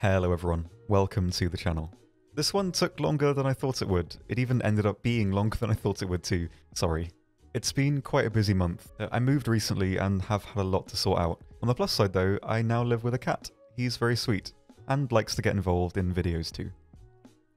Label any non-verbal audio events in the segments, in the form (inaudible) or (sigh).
Hello everyone, welcome to the channel. This one took longer than I thought it would. It even ended up being longer than I thought it would too. Sorry. It's been quite a busy month. Uh, I moved recently and have had a lot to sort out. On the plus side though, I now live with a cat. He's very sweet, and likes to get involved in videos too.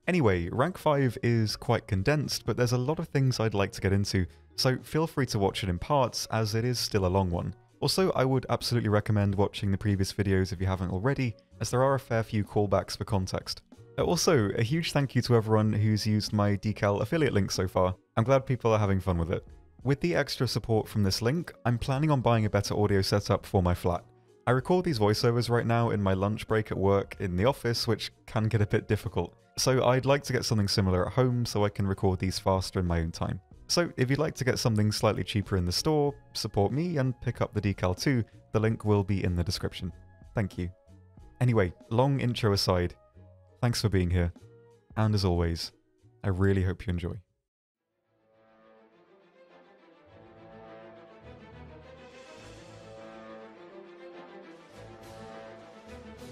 Anyway, rank 5 is quite condensed, but there's a lot of things I'd like to get into, so feel free to watch it in parts as it is still a long one. Also, I would absolutely recommend watching the previous videos if you haven't already, as there are a fair few callbacks for context. Uh, also, a huge thank you to everyone who's used my decal affiliate link so far. I'm glad people are having fun with it. With the extra support from this link, I'm planning on buying a better audio setup for my flat. I record these voiceovers right now in my lunch break at work in the office, which can get a bit difficult. So I'd like to get something similar at home so I can record these faster in my own time. So if you'd like to get something slightly cheaper in the store, support me and pick up the decal too, the link will be in the description. Thank you. Anyway, long intro aside, thanks for being here. And as always, I really hope you enjoy.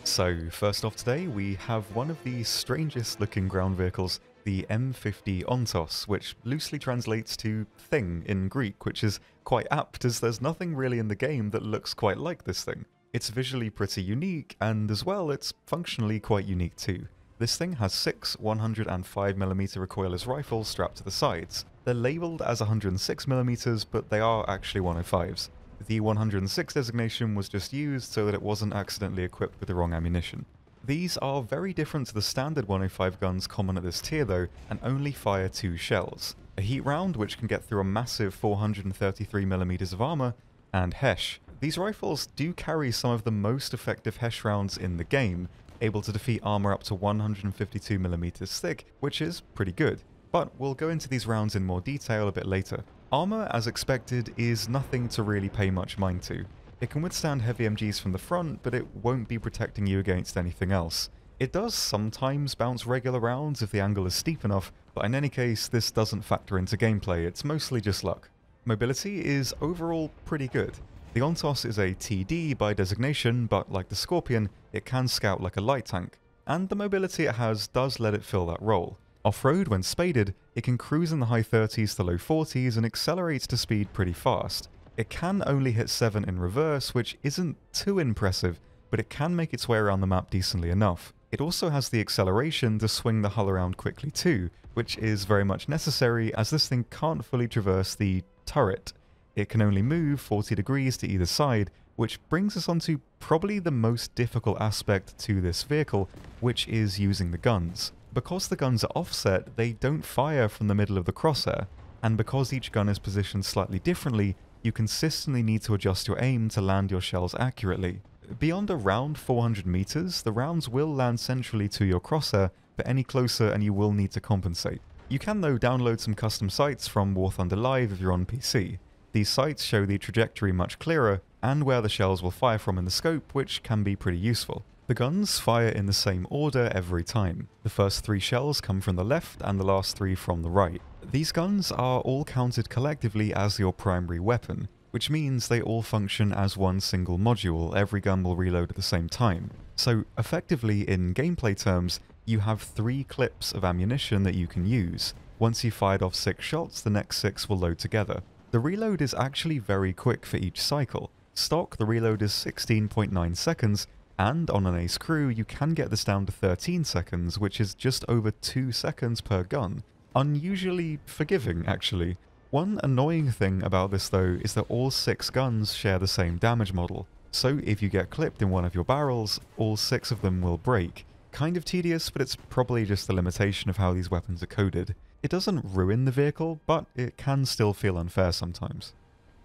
So, first off today, we have one of the strangest looking ground vehicles, the M50 Ontos, which loosely translates to thing in Greek, which is quite apt as there's nothing really in the game that looks quite like this thing. It's visually pretty unique, and as well, it's functionally quite unique too. This thing has six 105mm recoilless rifles strapped to the sides. They're labelled as 106mm, but they are actually 105s. The 106 designation was just used so that it wasn't accidentally equipped with the wrong ammunition. These are very different to the standard 105 guns common at this tier though, and only fire two shells. A heat round, which can get through a massive 433mm of armor, and HESH. These rifles do carry some of the most effective HESH rounds in the game, able to defeat armor up to 152mm thick, which is pretty good. But we'll go into these rounds in more detail a bit later. Armor, as expected, is nothing to really pay much mind to. It can withstand heavy MGs from the front, but it won't be protecting you against anything else. It does sometimes bounce regular rounds if the angle is steep enough, but in any case, this doesn't factor into gameplay, it's mostly just luck. Mobility is overall pretty good. The Ontos is a TD by designation, but like the Scorpion, it can scout like a light tank, and the mobility it has does let it fill that role. Off-road, when spaded, it can cruise in the high 30s to low 40s and accelerates to speed pretty fast. It can only hit 7 in reverse, which isn't too impressive, but it can make its way around the map decently enough. It also has the acceleration to swing the hull around quickly too, which is very much necessary as this thing can't fully traverse the turret. It can only move 40 degrees to either side, which brings us on to probably the most difficult aspect to this vehicle, which is using the guns. Because the guns are offset, they don't fire from the middle of the crosshair, and because each gun is positioned slightly differently, you consistently need to adjust your aim to land your shells accurately. Beyond around 400 meters, the rounds will land centrally to your crosshair, but any closer and you will need to compensate. You can though download some custom sights from War Thunder Live if you're on PC. These sights show the trajectory much clearer, and where the shells will fire from in the scope, which can be pretty useful. The guns fire in the same order every time. The first three shells come from the left and the last three from the right. These guns are all counted collectively as your primary weapon, which means they all function as one single module, every gun will reload at the same time. So effectively, in gameplay terms, you have three clips of ammunition that you can use. Once you've fired off six shots, the next six will load together. The reload is actually very quick for each cycle. Stock, the reload is 16.9 seconds, and on an ace crew, you can get this down to 13 seconds, which is just over 2 seconds per gun. Unusually forgiving, actually. One annoying thing about this though is that all 6 guns share the same damage model, so if you get clipped in one of your barrels, all 6 of them will break. Kind of tedious, but it's probably just the limitation of how these weapons are coded. It doesn't ruin the vehicle, but it can still feel unfair sometimes.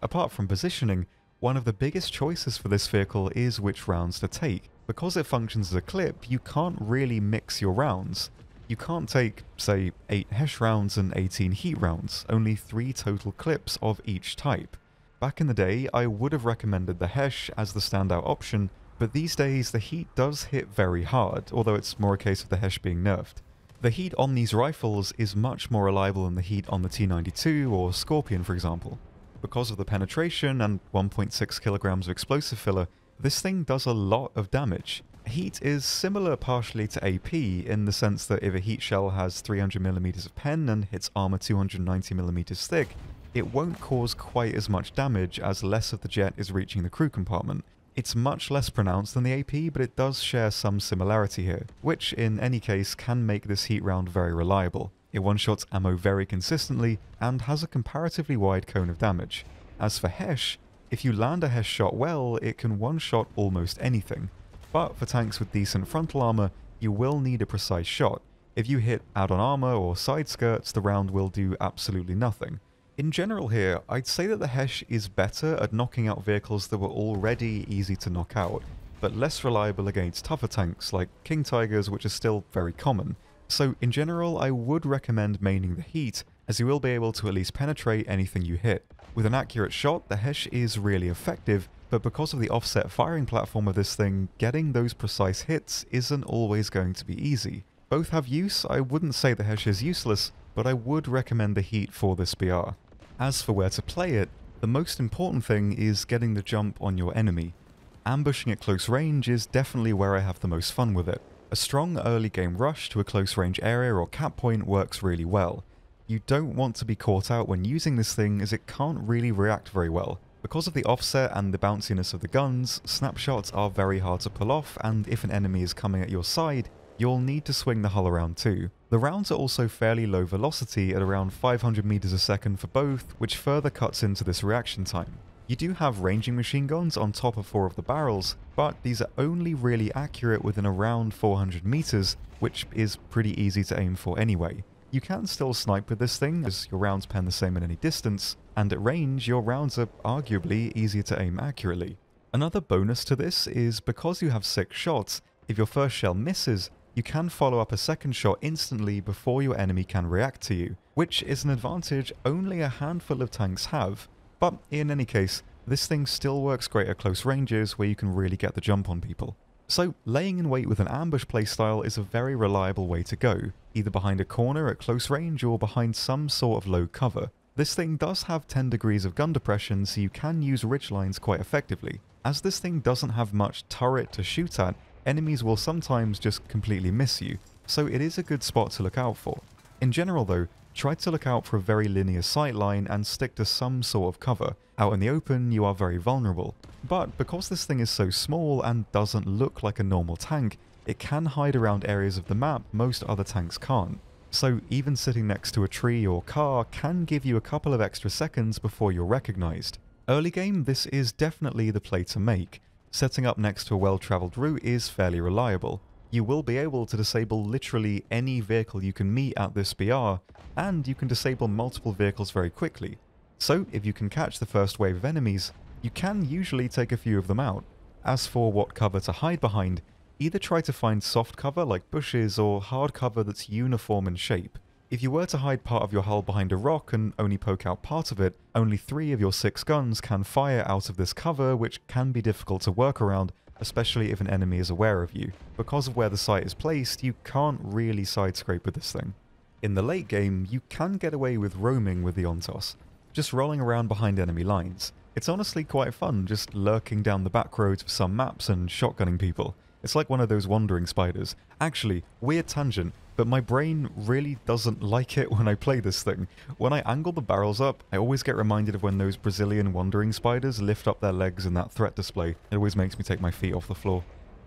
Apart from positioning, one of the biggest choices for this vehicle is which rounds to take. Because it functions as a clip, you can't really mix your rounds. You can't take, say, 8 HESH rounds and 18 heat rounds, only 3 total clips of each type. Back in the day, I would have recommended the HESH as the standout option, but these days the heat does hit very hard, although it's more a case of the HESH being nerfed. The heat on these rifles is much more reliable than the heat on the T92 or Scorpion for example. Because of the penetration and 1.6 kilograms of explosive filler, this thing does a lot of damage. Heat is similar partially to AP in the sense that if a heat shell has 300mm of pen and hits armor 290mm thick, it won't cause quite as much damage as less of the jet is reaching the crew compartment. It's much less pronounced than the AP, but it does share some similarity here, which in any case can make this heat round very reliable. It one-shots ammo very consistently and has a comparatively wide cone of damage. As for Hesh, if you land a Hesh shot well, it can one-shot almost anything. But for tanks with decent frontal armor, you will need a precise shot. If you hit add-on armor or side skirts, the round will do absolutely nothing. In general here, I'd say that the Hesh is better at knocking out vehicles that were already easy to knock out, but less reliable against tougher tanks like King Tigers which are still very common. So in general, I would recommend maining the Heat, as you will be able to at least penetrate anything you hit. With an accurate shot, the Hesh is really effective, but because of the offset firing platform of this thing, getting those precise hits isn't always going to be easy. Both have use, I wouldn't say the Hesh is useless, but I would recommend the Heat for this BR. As for where to play it, the most important thing is getting the jump on your enemy. Ambushing at close range is definitely where I have the most fun with it. A strong early game rush to a close range area or cap point works really well. You don't want to be caught out when using this thing as it can't really react very well. Because of the offset and the bounciness of the guns, snapshots are very hard to pull off and if an enemy is coming at your side, you'll need to swing the hull around too. The rounds are also fairly low velocity at around 500 meters a second for both, which further cuts into this reaction time. You do have ranging machine guns on top of four of the barrels, but these are only really accurate within around 400 meters, which is pretty easy to aim for anyway. You can still snipe with this thing, as your rounds pen the same at any distance, and at range, your rounds are arguably easier to aim accurately. Another bonus to this is because you have six shots, if your first shell misses, you can follow up a second shot instantly before your enemy can react to you, which is an advantage only a handful of tanks have. But in any case, this thing still works great at close ranges where you can really get the jump on people. So laying in wait with an ambush playstyle is a very reliable way to go, either behind a corner at close range or behind some sort of low cover. This thing does have 10 degrees of gun depression so you can use ridgelines quite effectively. As this thing doesn't have much turret to shoot at, enemies will sometimes just completely miss you, so it is a good spot to look out for. In general though, try to look out for a very linear sightline and stick to some sort of cover. Out in the open, you are very vulnerable. But because this thing is so small and doesn't look like a normal tank, it can hide around areas of the map most other tanks can't. So even sitting next to a tree or car can give you a couple of extra seconds before you're recognised. Early game, this is definitely the play to make, setting up next to a well-travelled route is fairly reliable. You will be able to disable literally any vehicle you can meet at this BR, and you can disable multiple vehicles very quickly. So if you can catch the first wave of enemies, you can usually take a few of them out. As for what cover to hide behind, either try to find soft cover like bushes or hard cover that's uniform in shape. If you were to hide part of your hull behind a rock and only poke out part of it, only three of your six guns can fire out of this cover, which can be difficult to work around, especially if an enemy is aware of you. Because of where the sight is placed, you can't really side scrape with this thing. In the late game, you can get away with roaming with the Ontos, just rolling around behind enemy lines. It's honestly quite fun just lurking down the back roads of some maps and shotgunning people. It's like one of those wandering spiders. Actually, weird tangent, but my brain really doesn't like it when I play this thing. When I angle the barrels up, I always get reminded of when those Brazilian wandering spiders lift up their legs in that threat display. It always makes me take my feet off the floor.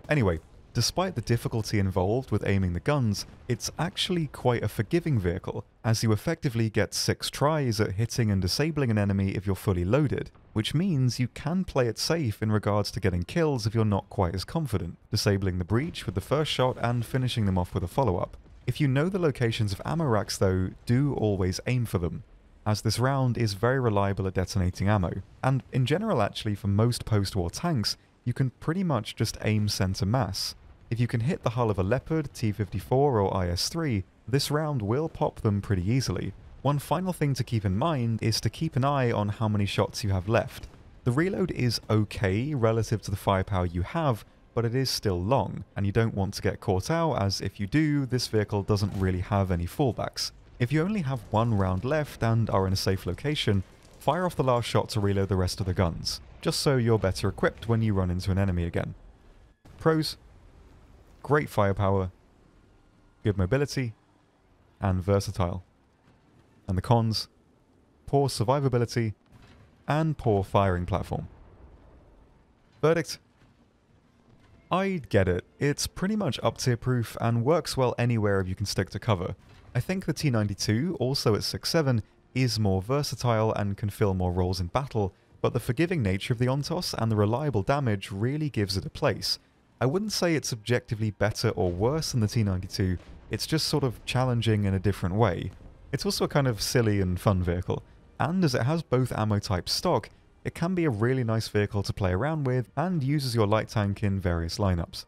Anyway, Despite the difficulty involved with aiming the guns, it's actually quite a forgiving vehicle, as you effectively get 6 tries at hitting and disabling an enemy if you're fully loaded, which means you can play it safe in regards to getting kills if you're not quite as confident, disabling the breech with the first shot and finishing them off with a follow-up. If you know the locations of ammo racks though, do always aim for them, as this round is very reliable at detonating ammo, and in general actually for most post-war tanks, you can pretty much just aim center mass, if you can hit the hull of a Leopard, T-54 or IS-3, this round will pop them pretty easily. One final thing to keep in mind is to keep an eye on how many shots you have left. The reload is okay relative to the firepower you have, but it is still long, and you don't want to get caught out as if you do, this vehicle doesn't really have any fallbacks. If you only have one round left and are in a safe location, fire off the last shot to reload the rest of the guns, just so you're better equipped when you run into an enemy again. Pros, great firepower, good mobility, and versatile. And the cons, poor survivability, and poor firing platform. Verdict? I'd get it. It's pretty much up tier proof and works well anywhere if you can stick to cover. I think the T92, also at 6.7, is more versatile and can fill more roles in battle, but the forgiving nature of the Ontos and the reliable damage really gives it a place. I wouldn't say it's objectively better or worse than the T92, it's just sort of challenging in a different way. It's also a kind of silly and fun vehicle, and as it has both ammo types stock, it can be a really nice vehicle to play around with and uses your light tank in various lineups.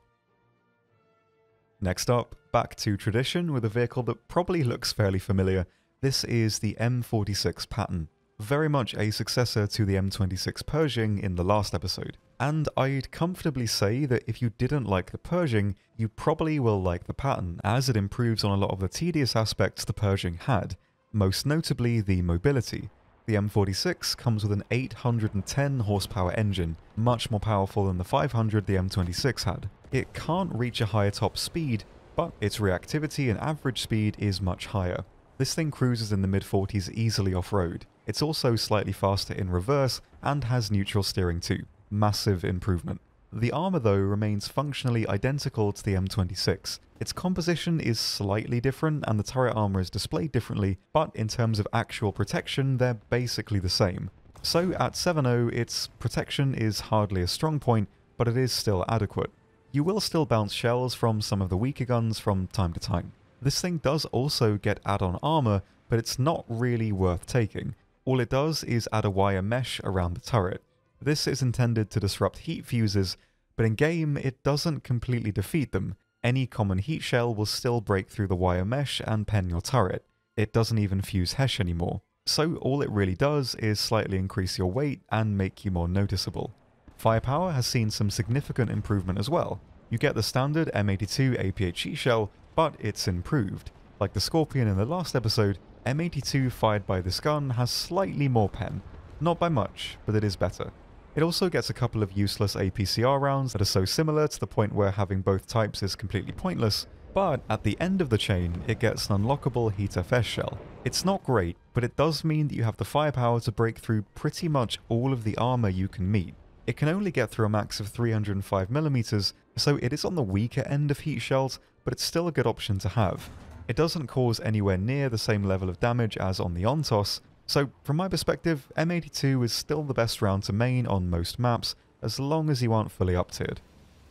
Next up, back to tradition with a vehicle that probably looks fairly familiar. This is the M46 Patton, very much a successor to the M26 Pershing in the last episode. And I'd comfortably say that if you didn't like the Pershing, you probably will like the Patton, as it improves on a lot of the tedious aspects the Pershing had, most notably the mobility. The M46 comes with an 810 horsepower engine, much more powerful than the 500 the M26 had. It can't reach a higher top speed, but its reactivity and average speed is much higher. This thing cruises in the mid 40s easily off-road. It's also slightly faster in reverse and has neutral steering too. Massive improvement. The armour though remains functionally identical to the M26. Its composition is slightly different and the turret armour is displayed differently, but in terms of actual protection they're basically the same. So at 7.0 its protection is hardly a strong point, but it is still adequate. You will still bounce shells from some of the weaker guns from time to time. This thing does also get add-on armour, but it's not really worth taking. All it does is add a wire mesh around the turret. This is intended to disrupt heat fuses, but in game it doesn't completely defeat them. Any common heat shell will still break through the wire mesh and pen your turret. It doesn't even fuse HESH anymore. So all it really does is slightly increase your weight and make you more noticeable. Firepower has seen some significant improvement as well. You get the standard M82 APHE shell, but it's improved. Like the Scorpion in the last episode, M82 fired by this gun has slightly more pen. Not by much, but it is better. It also gets a couple of useless APCR rounds that are so similar to the point where having both types is completely pointless, but at the end of the chain, it gets an unlockable HeatFS shell. It's not great, but it does mean that you have the firepower to break through pretty much all of the armor you can meet. It can only get through a max of 305mm, so it is on the weaker end of heat shells, but it's still a good option to have. It doesn't cause anywhere near the same level of damage as on the Ontos, so from my perspective, M82 is still the best round to main on most maps, as long as you aren't fully up-tiered.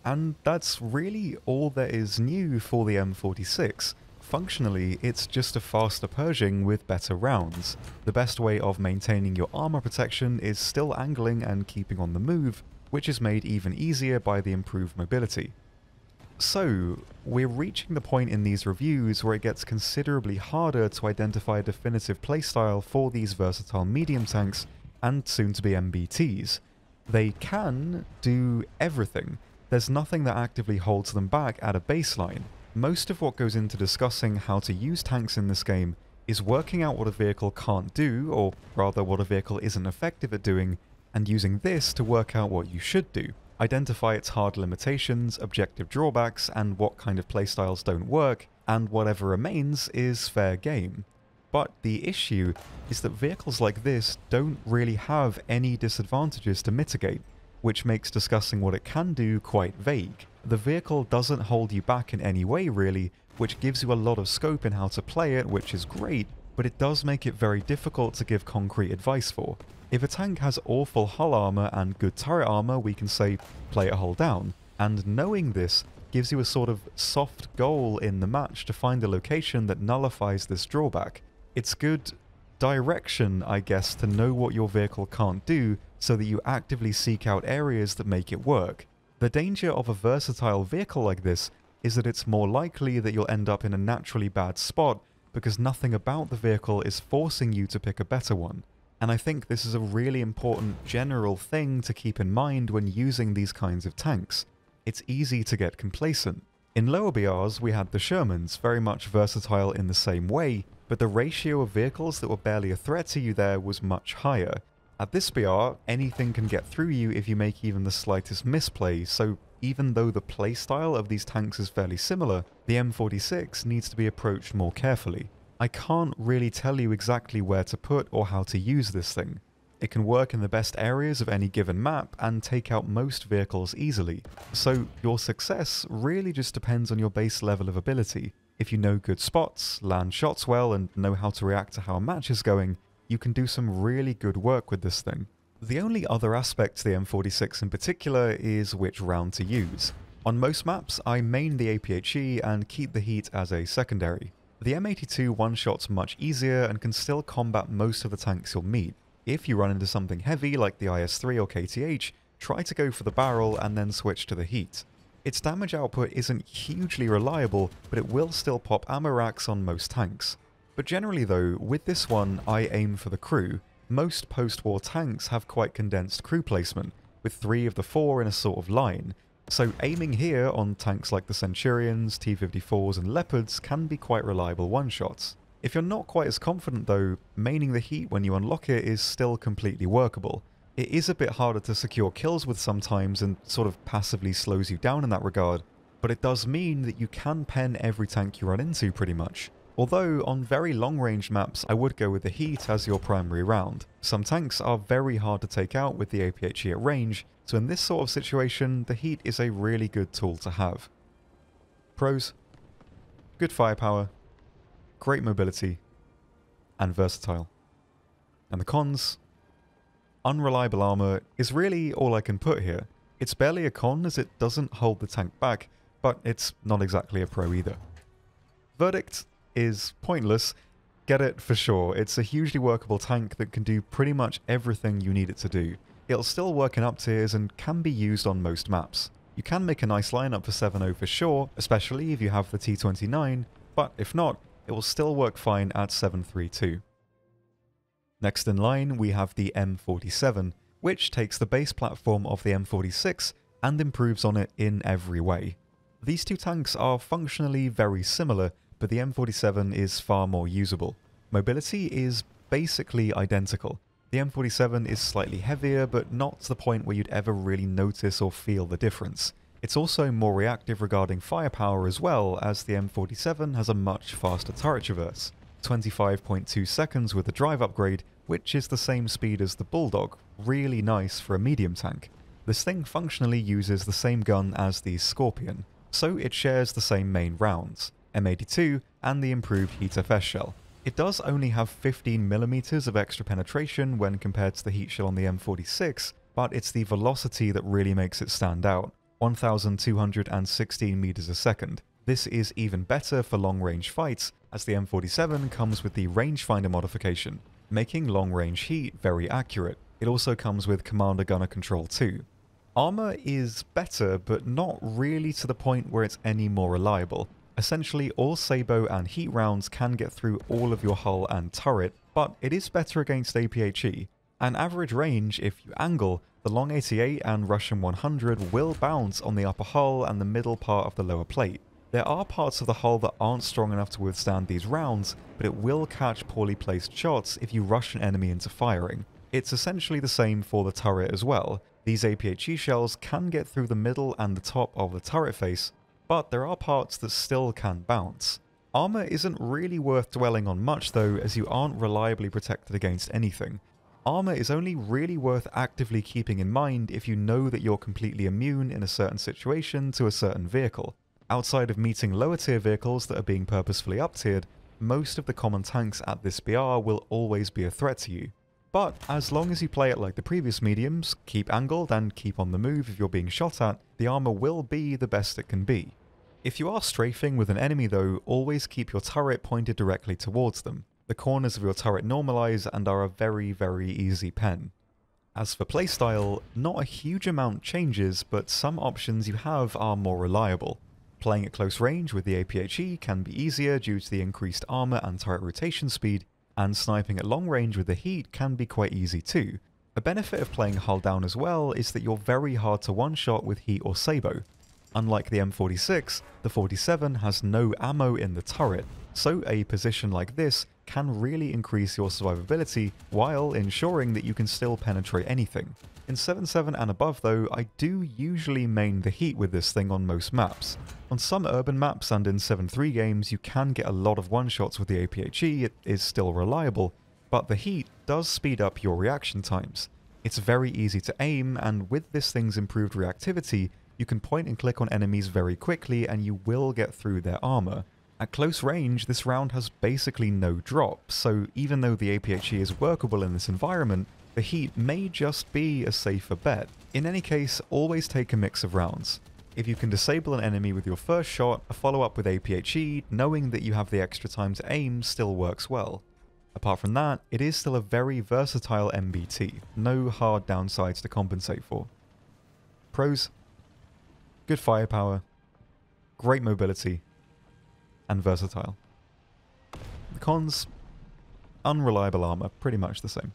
And that's really all there is new for the M46. Functionally, it's just a faster Pershing with better rounds. The best way of maintaining your armor protection is still angling and keeping on the move, which is made even easier by the improved mobility. So, we're reaching the point in these reviews where it gets considerably harder to identify a definitive playstyle for these versatile medium tanks and soon to be MBTs. They can do everything. There's nothing that actively holds them back at a baseline. Most of what goes into discussing how to use tanks in this game is working out what a vehicle can't do, or rather what a vehicle isn't effective at doing, and using this to work out what you should do identify its hard limitations, objective drawbacks, and what kind of playstyles don't work, and whatever remains is fair game. But the issue is that vehicles like this don't really have any disadvantages to mitigate, which makes discussing what it can do quite vague. The vehicle doesn't hold you back in any way really, which gives you a lot of scope in how to play it, which is great, but it does make it very difficult to give concrete advice for. If a tank has awful hull armor and good turret armor, we can say, play it hull down. And knowing this gives you a sort of soft goal in the match to find a location that nullifies this drawback. It's good direction, I guess, to know what your vehicle can't do so that you actively seek out areas that make it work. The danger of a versatile vehicle like this is that it's more likely that you'll end up in a naturally bad spot because nothing about the vehicle is forcing you to pick a better one. And I think this is a really important general thing to keep in mind when using these kinds of tanks. It's easy to get complacent. In lower BRs, we had the Shermans, very much versatile in the same way, but the ratio of vehicles that were barely a threat to you there was much higher. At this BR, anything can get through you if you make even the slightest misplay, so even though the playstyle of these tanks is fairly similar, the M46 needs to be approached more carefully. I can't really tell you exactly where to put or how to use this thing. It can work in the best areas of any given map and take out most vehicles easily, so your success really just depends on your base level of ability. If you know good spots, land shots well, and know how to react to how a match is going, you can do some really good work with this thing. The only other aspect to the M46 in particular is which round to use. On most maps, I main the APHE and keep the heat as a secondary. The M82 one-shots much easier and can still combat most of the tanks you'll meet, if you run into something heavy like the IS-3 or KTH, try to go for the barrel and then switch to the heat. Its damage output isn't hugely reliable, but it will still pop ammo racks on most tanks. But generally though, with this one I aim for the crew. Most post-war tanks have quite condensed crew placement, with three of the four in a sort of line, so aiming here on tanks like the Centurions, T-54s and Leopards can be quite reliable one-shots. If you're not quite as confident though, maining the heat when you unlock it is still completely workable. It is a bit harder to secure kills with sometimes and sort of passively slows you down in that regard, but it does mean that you can pen every tank you run into pretty much. Although on very long range maps I would go with the heat as your primary round. Some tanks are very hard to take out with the APHE at range, so in this sort of situation the heat is a really good tool to have. Pros. Good firepower, great mobility, and versatile. And the cons? Unreliable armor is really all I can put here. It's barely a con as it doesn't hold the tank back, but it's not exactly a pro either. Verdict is pointless. Get it for sure. It's a hugely workable tank that can do pretty much everything you need it to do. It'll still work in up tiers and can be used on most maps. You can make a nice lineup for 7.0 for sure, especially if you have the T29, but if not, it will still work fine at 732. Next in line, we have the M47, which takes the base platform of the M46 and improves on it in every way. These two tanks are functionally very similar, but the M47 is far more usable. Mobility is basically identical. The M47 is slightly heavier, but not to the point where you'd ever really notice or feel the difference. It's also more reactive regarding firepower as well, as the M47 has a much faster turret traverse, 25.2 seconds with the drive upgrade, which is the same speed as the Bulldog, really nice for a medium tank. This thing functionally uses the same gun as the Scorpion, so it shares the same main rounds, M82 and the improved Heat FS shell. It does only have 15mm of extra penetration when compared to the heat shell on the M46, but it's the velocity that really makes it stand out. 1,216 meters a second. This is even better for long-range fights, as the M47 comes with the rangefinder modification, making long-range heat very accurate. It also comes with commander gunner control too. Armor is better, but not really to the point where it's any more reliable. Essentially, all Sabot and heat rounds can get through all of your hull and turret, but it is better against APHE. An average range, if you angle, the Long 88 and Russian 100 will bounce on the upper hull and the middle part of the lower plate. There are parts of the hull that aren't strong enough to withstand these rounds, but it will catch poorly placed shots if you rush an enemy into firing. It's essentially the same for the turret as well. These APHE shells can get through the middle and the top of the turret face, but there are parts that still can bounce. Armor isn't really worth dwelling on much though, as you aren't reliably protected against anything. Armor is only really worth actively keeping in mind if you know that you're completely immune in a certain situation to a certain vehicle. Outside of meeting lower tier vehicles that are being purposefully up tiered, most of the common tanks at this BR will always be a threat to you. But as long as you play it like the previous mediums, keep angled and keep on the move if you're being shot at, the armor will be the best it can be. If you are strafing with an enemy though, always keep your turret pointed directly towards them. The corners of your turret normalize and are a very, very easy pen. As for playstyle, not a huge amount changes, but some options you have are more reliable. Playing at close range with the APHE can be easier due to the increased armor and turret rotation speed, and sniping at long range with the heat can be quite easy too. A benefit of playing hull down as well is that you're very hard to one-shot with heat or sabot. Unlike the M46, the 47 has no ammo in the turret, so a position like this can really increase your survivability while ensuring that you can still penetrate anything. In 7.7 and above though, I do usually main the heat with this thing on most maps. On some urban maps and in 7.3 games, you can get a lot of one-shots with the APHE, it is still reliable, but the heat does speed up your reaction times. It's very easy to aim, and with this thing's improved reactivity, you can point and click on enemies very quickly and you will get through their armor. At close range, this round has basically no drop, so even though the APHE is workable in this environment, the heat may just be a safer bet. In any case, always take a mix of rounds. If you can disable an enemy with your first shot, a follow-up with APHE, knowing that you have the extra time to aim still works well. Apart from that, it is still a very versatile MBT, no hard downsides to compensate for. Pros Good firepower, great mobility, and versatile. The cons Unreliable armor, pretty much the same.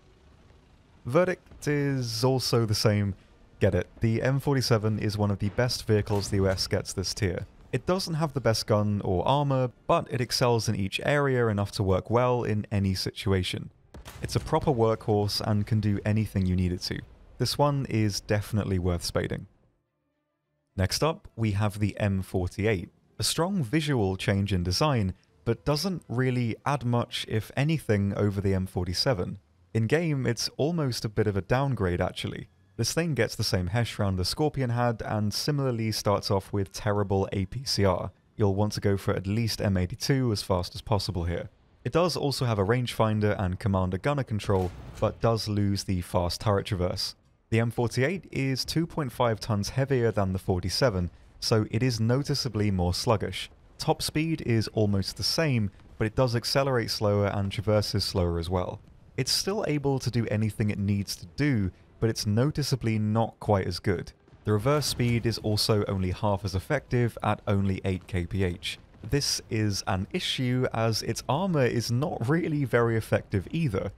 Verdict is also the same. Get it. The M47 is one of the best vehicles the US gets this tier. It doesn't have the best gun or armor, but it excels in each area enough to work well in any situation. It's a proper workhorse and can do anything you need it to. This one is definitely worth spading. Next up, we have the M48. A strong visual change in design, but doesn't really add much, if anything, over the M47. In-game, it's almost a bit of a downgrade actually. This thing gets the same Hesh round the Scorpion had, and similarly starts off with terrible APCR. You'll want to go for at least M82 as fast as possible here. It does also have a rangefinder and commander gunner control, but does lose the fast turret traverse. The M48 is 2.5 tons heavier than the 47, so it is noticeably more sluggish. Top speed is almost the same, but it does accelerate slower and traverses slower as well. It's still able to do anything it needs to do, but it's noticeably not quite as good. The reverse speed is also only half as effective at only 8 kph. This is an issue as its armor is not really very effective either.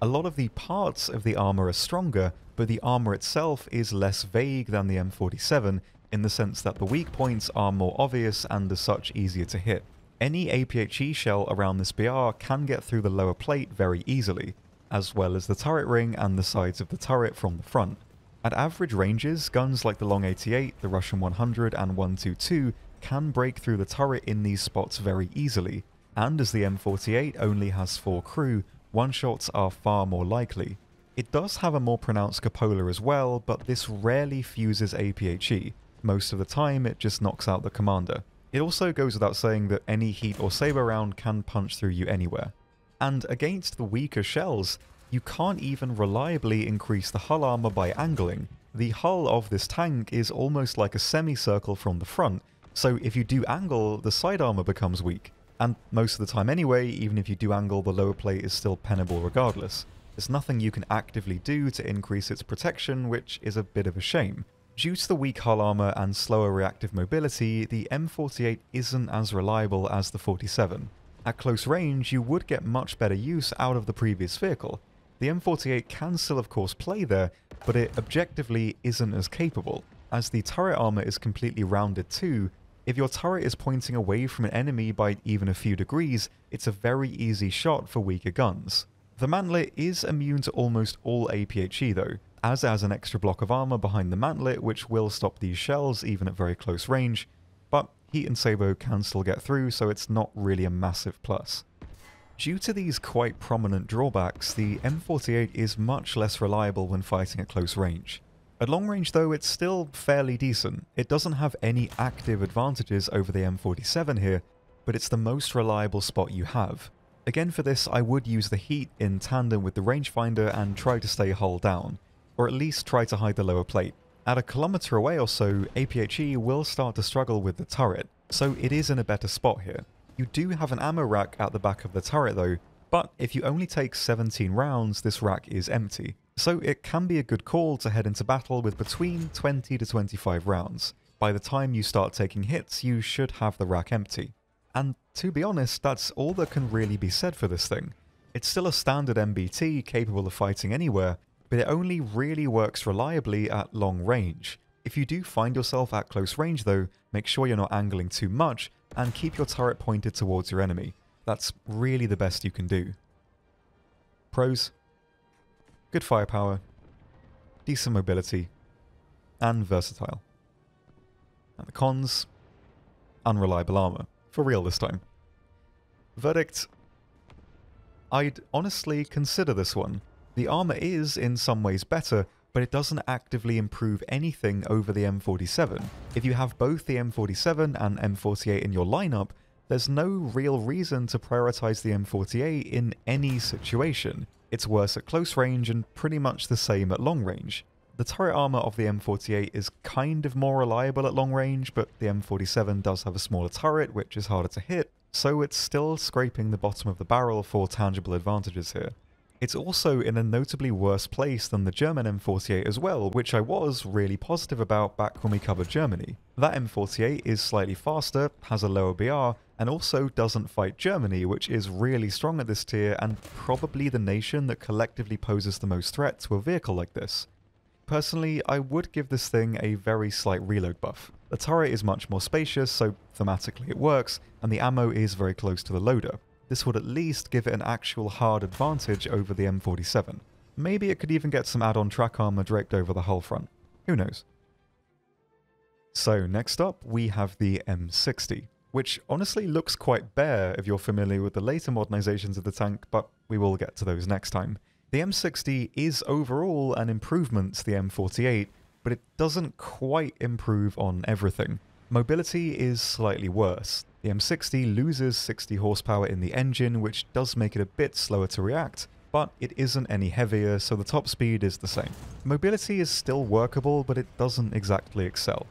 A lot of the parts of the armor are stronger, but the armor itself is less vague than the M47 in the sense that the weak points are more obvious and as such easier to hit. Any APHE shell around this BR can get through the lower plate very easily, as well as the turret ring and the sides of the turret from the front. At average ranges, guns like the Long 88, the Russian 100 and 122 can break through the turret in these spots very easily, and as the M48 only has 4 crew, one-shots are far more likely. It does have a more pronounced cupola as well, but this rarely fuses APHE. Most of the time, it just knocks out the commander. It also goes without saying that any heat or sabot round can punch through you anywhere. And against the weaker shells, you can't even reliably increase the hull armor by angling. The hull of this tank is almost like a semicircle from the front, so if you do angle, the side armor becomes weak. And most of the time anyway, even if you do angle, the lower plate is still pennable regardless. There's nothing you can actively do to increase its protection, which is a bit of a shame. Due to the weak hull armor and slower reactive mobility, the M48 isn't as reliable as the 47. At close range, you would get much better use out of the previous vehicle. The M48 can still of course play there, but it objectively isn't as capable. As the turret armor is completely rounded too, if your turret is pointing away from an enemy by even a few degrees, it's a very easy shot for weaker guns. The mantlet is immune to almost all APHE though, as has an extra block of armor behind the mantlet which will stop these shells even at very close range, but Heat and Sabot can still get through so it's not really a massive plus. Due to these quite prominent drawbacks, the M48 is much less reliable when fighting at close range. At long range though, it's still fairly decent. It doesn't have any active advantages over the M47 here, but it's the most reliable spot you have. Again for this, I would use the heat in tandem with the rangefinder and try to stay hull down or at least try to hide the lower plate. At a kilometre away or so, APHE will start to struggle with the turret, so it is in a better spot here. You do have an ammo rack at the back of the turret though, but if you only take 17 rounds, this rack is empty. So it can be a good call to head into battle with between 20 to 25 rounds. By the time you start taking hits, you should have the rack empty. And to be honest, that's all that can really be said for this thing. It's still a standard MBT capable of fighting anywhere, but it only really works reliably at long range. If you do find yourself at close range though, make sure you're not angling too much and keep your turret pointed towards your enemy. That's really the best you can do. Pros. Good firepower. decent mobility, and versatile. And the cons, unreliable armor. For real this time. Verdict, I'd honestly consider this one. The armor is, in some ways, better, but it doesn't actively improve anything over the M47. If you have both the M47 and M48 in your lineup, there's no real reason to prioritize the M48 in any situation. It's worse at close range and pretty much the same at long range. The turret armor of the M48 is kind of more reliable at long range, but the M47 does have a smaller turret, which is harder to hit, so it's still scraping the bottom of the barrel for tangible advantages here. It's also in a notably worse place than the German M48 as well, which I was really positive about back when we covered Germany. That M48 is slightly faster, has a lower BR, and also doesn't fight Germany, which is really strong at this tier and probably the nation that collectively poses the most threat to a vehicle like this. Personally, I would give this thing a very slight reload buff. The turret is much more spacious, so thematically it works, and the ammo is very close to the loader this would at least give it an actual hard advantage over the M47. Maybe it could even get some add-on track armor draped over the hull front. Who knows? So next up, we have the M60, which honestly looks quite bare if you're familiar with the later modernizations of the tank, but we will get to those next time. The M60 is overall an improvement to the M48, but it doesn't quite improve on everything. Mobility is slightly worse. The M60 loses 60 horsepower in the engine, which does make it a bit slower to react, but it isn't any heavier, so the top speed is the same. Mobility is still workable, but it doesn't exactly excel.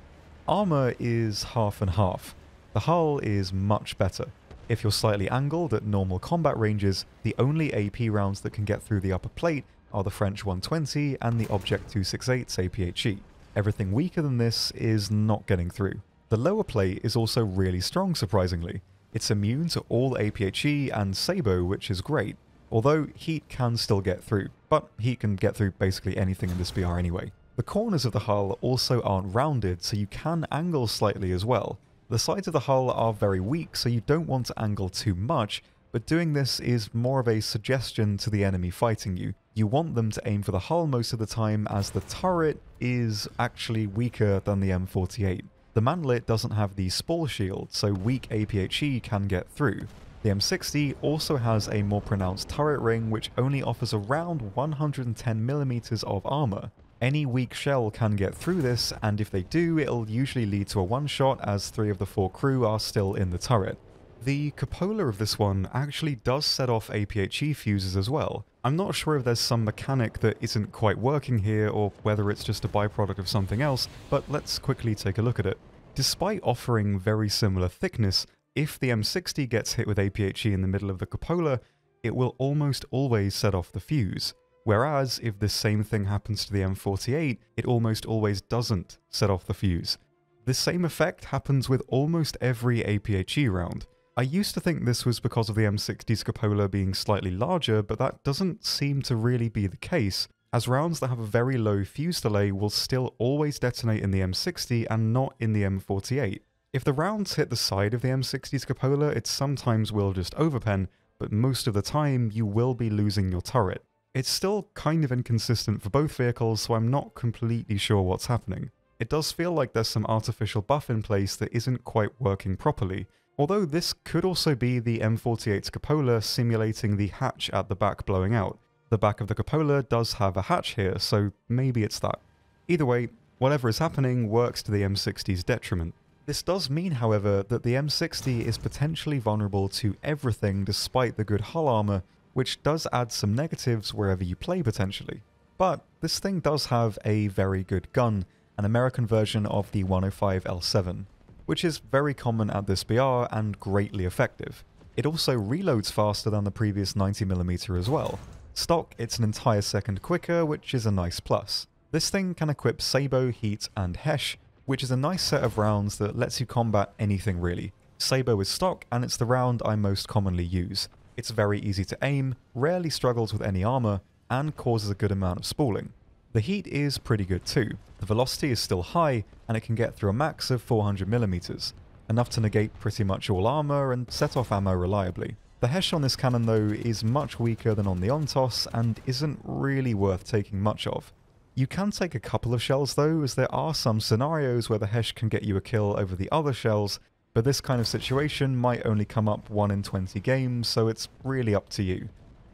Armor is half and half. The hull is much better. If you're slightly angled at normal combat ranges, the only AP rounds that can get through the upper plate are the French 120 and the Object 268's APHE. Everything weaker than this is not getting through. The lower plate is also really strong surprisingly. It's immune to all APHE and Sabot, which is great, although heat can still get through, but heat can get through basically anything in this BR anyway. The corners of the hull also aren't rounded, so you can angle slightly as well. The sides of the hull are very weak, so you don't want to angle too much, but doing this is more of a suggestion to the enemy fighting you. You want them to aim for the hull most of the time as the turret is actually weaker than the M48. The Mantlet doesn't have the Spall shield, so weak APHE can get through. The M60 also has a more pronounced turret ring which only offers around 110mm of armor. Any weak shell can get through this, and if they do, it'll usually lead to a one-shot as three of the four crew are still in the turret. The cupola of this one actually does set off APHE fuses as well. I'm not sure if there's some mechanic that isn't quite working here or whether it's just a byproduct of something else, but let's quickly take a look at it. Despite offering very similar thickness, if the M60 gets hit with APHE in the middle of the cupola, it will almost always set off the fuse. Whereas, if the same thing happens to the M48, it almost always doesn't set off the fuse. This same effect happens with almost every APHE round. I used to think this was because of the M60's cupola being slightly larger, but that doesn't seem to really be the case, as rounds that have a very low fuse delay will still always detonate in the M60 and not in the M48. If the rounds hit the side of the M60's cupola, it sometimes will just overpen, but most of the time you will be losing your turret. It's still kind of inconsistent for both vehicles, so I'm not completely sure what's happening. It does feel like there's some artificial buff in place that isn't quite working properly, Although this could also be the M48's cupola simulating the hatch at the back blowing out. The back of the cupola does have a hatch here, so maybe it's that. Either way, whatever is happening works to the M60's detriment. This does mean, however, that the M60 is potentially vulnerable to everything despite the good hull armor, which does add some negatives wherever you play potentially. But this thing does have a very good gun, an American version of the 105 L7 which is very common at this BR and greatly effective. It also reloads faster than the previous 90mm as well. Stock, it's an entire second quicker, which is a nice plus. This thing can equip Sabot, Heat, and Hesh, which is a nice set of rounds that lets you combat anything really. Sabot is stock, and it's the round I most commonly use. It's very easy to aim, rarely struggles with any armor, and causes a good amount of spalling. The heat is pretty good too. The velocity is still high, and it can get through a max of 400mm, enough to negate pretty much all armor and set off ammo reliably. The Hesh on this cannon though is much weaker than on the Ontos and isn't really worth taking much of. You can take a couple of shells though, as there are some scenarios where the Hesh can get you a kill over the other shells, but this kind of situation might only come up 1 in 20 games, so it's really up to you.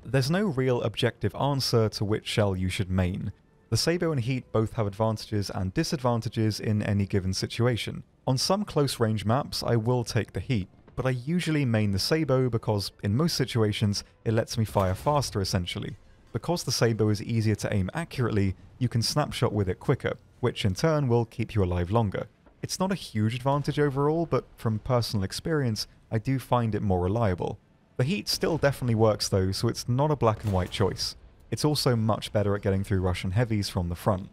There's no real objective answer to which shell you should main. The Sabot and Heat both have advantages and disadvantages in any given situation. On some close range maps, I will take the Heat, but I usually main the Sabot because in most situations it lets me fire faster essentially. Because the Sabot is easier to aim accurately, you can snapshot with it quicker, which in turn will keep you alive longer. It's not a huge advantage overall, but from personal experience, I do find it more reliable. The heat still definitely works though, so it's not a black and white choice. It's also much better at getting through Russian heavies from the front.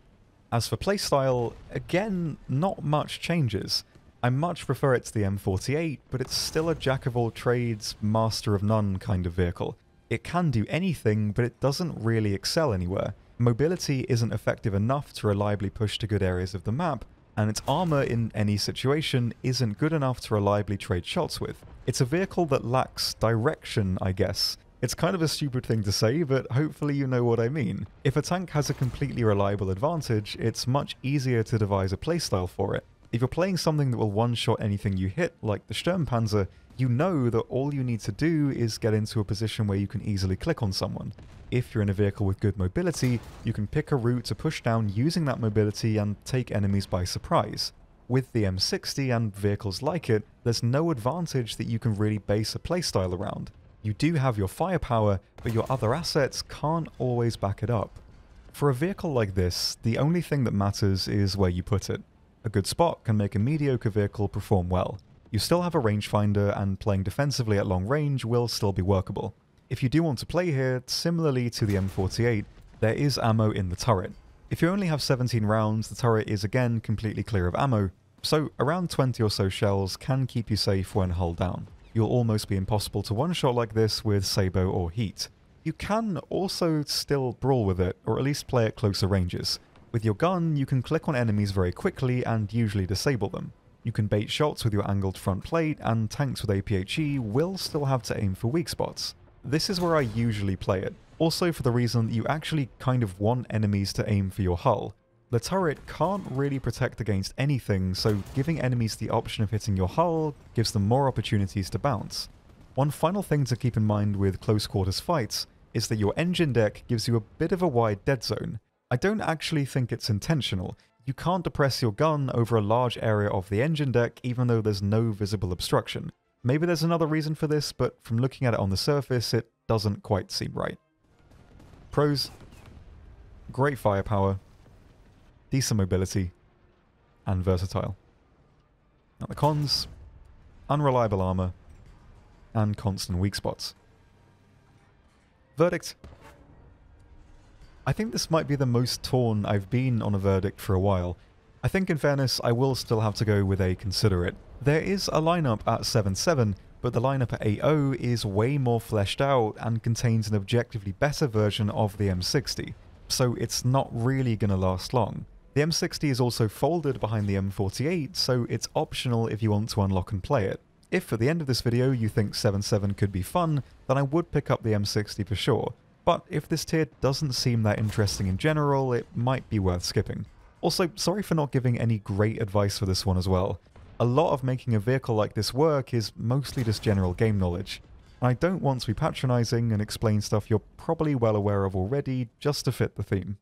As for playstyle, again, not much changes. I much prefer it to the M48, but it's still a jack of all trades, master of none kind of vehicle. It can do anything, but it doesn't really excel anywhere. Mobility isn't effective enough to reliably push to good areas of the map, and its armor in any situation isn't good enough to reliably trade shots with. It's a vehicle that lacks direction, I guess. It's kind of a stupid thing to say, but hopefully you know what I mean. If a tank has a completely reliable advantage, it's much easier to devise a playstyle for it. If you're playing something that will one-shot anything you hit, like the Sturmpanzer, you know that all you need to do is get into a position where you can easily click on someone. If you're in a vehicle with good mobility, you can pick a route to push down using that mobility and take enemies by surprise. With the M60 and vehicles like it, there's no advantage that you can really base a playstyle around. You do have your firepower, but your other assets can't always back it up. For a vehicle like this, the only thing that matters is where you put it. A good spot can make a mediocre vehicle perform well. You still have a rangefinder and playing defensively at long range will still be workable. If you do want to play here, similarly to the M48, there is ammo in the turret. If you only have 17 rounds, the turret is again completely clear of ammo, so around 20 or so shells can keep you safe when hull down. You'll almost be impossible to one-shot like this with Sabot or Heat. You can also still brawl with it, or at least play at closer ranges. With your gun, you can click on enemies very quickly and usually disable them. You can bait shots with your angled front plate, and tanks with APHE will still have to aim for weak spots. This is where I usually play it, also for the reason that you actually kind of want enemies to aim for your hull. The turret can't really protect against anything, so giving enemies the option of hitting your hull gives them more opportunities to bounce. One final thing to keep in mind with close quarters fights is that your engine deck gives you a bit of a wide dead zone, I don't actually think it's intentional. You can't depress your gun over a large area of the engine deck even though there's no visible obstruction. Maybe there's another reason for this, but from looking at it on the surface, it doesn't quite seem right. Pros. Great firepower, decent mobility, and versatile. Now the cons, unreliable armor, and constant weak spots. Verdict, I think this might be the most torn I've been on a verdict for a while. I think in fairness, I will still have to go with a consider it. There is a lineup at 7-7, but the lineup at 8.0 is way more fleshed out and contains an objectively better version of the M60, so it's not really going to last long. The M60 is also folded behind the M48, so it's optional if you want to unlock and play it. If at the end of this video you think 7.7 could be fun, then I would pick up the M60 for sure, but if this tier doesn't seem that interesting in general, it might be worth skipping. Also, sorry for not giving any great advice for this one as well. A lot of making a vehicle like this work is mostly just general game knowledge. I don't want to be patronising and explain stuff you're probably well aware of already just to fit the theme.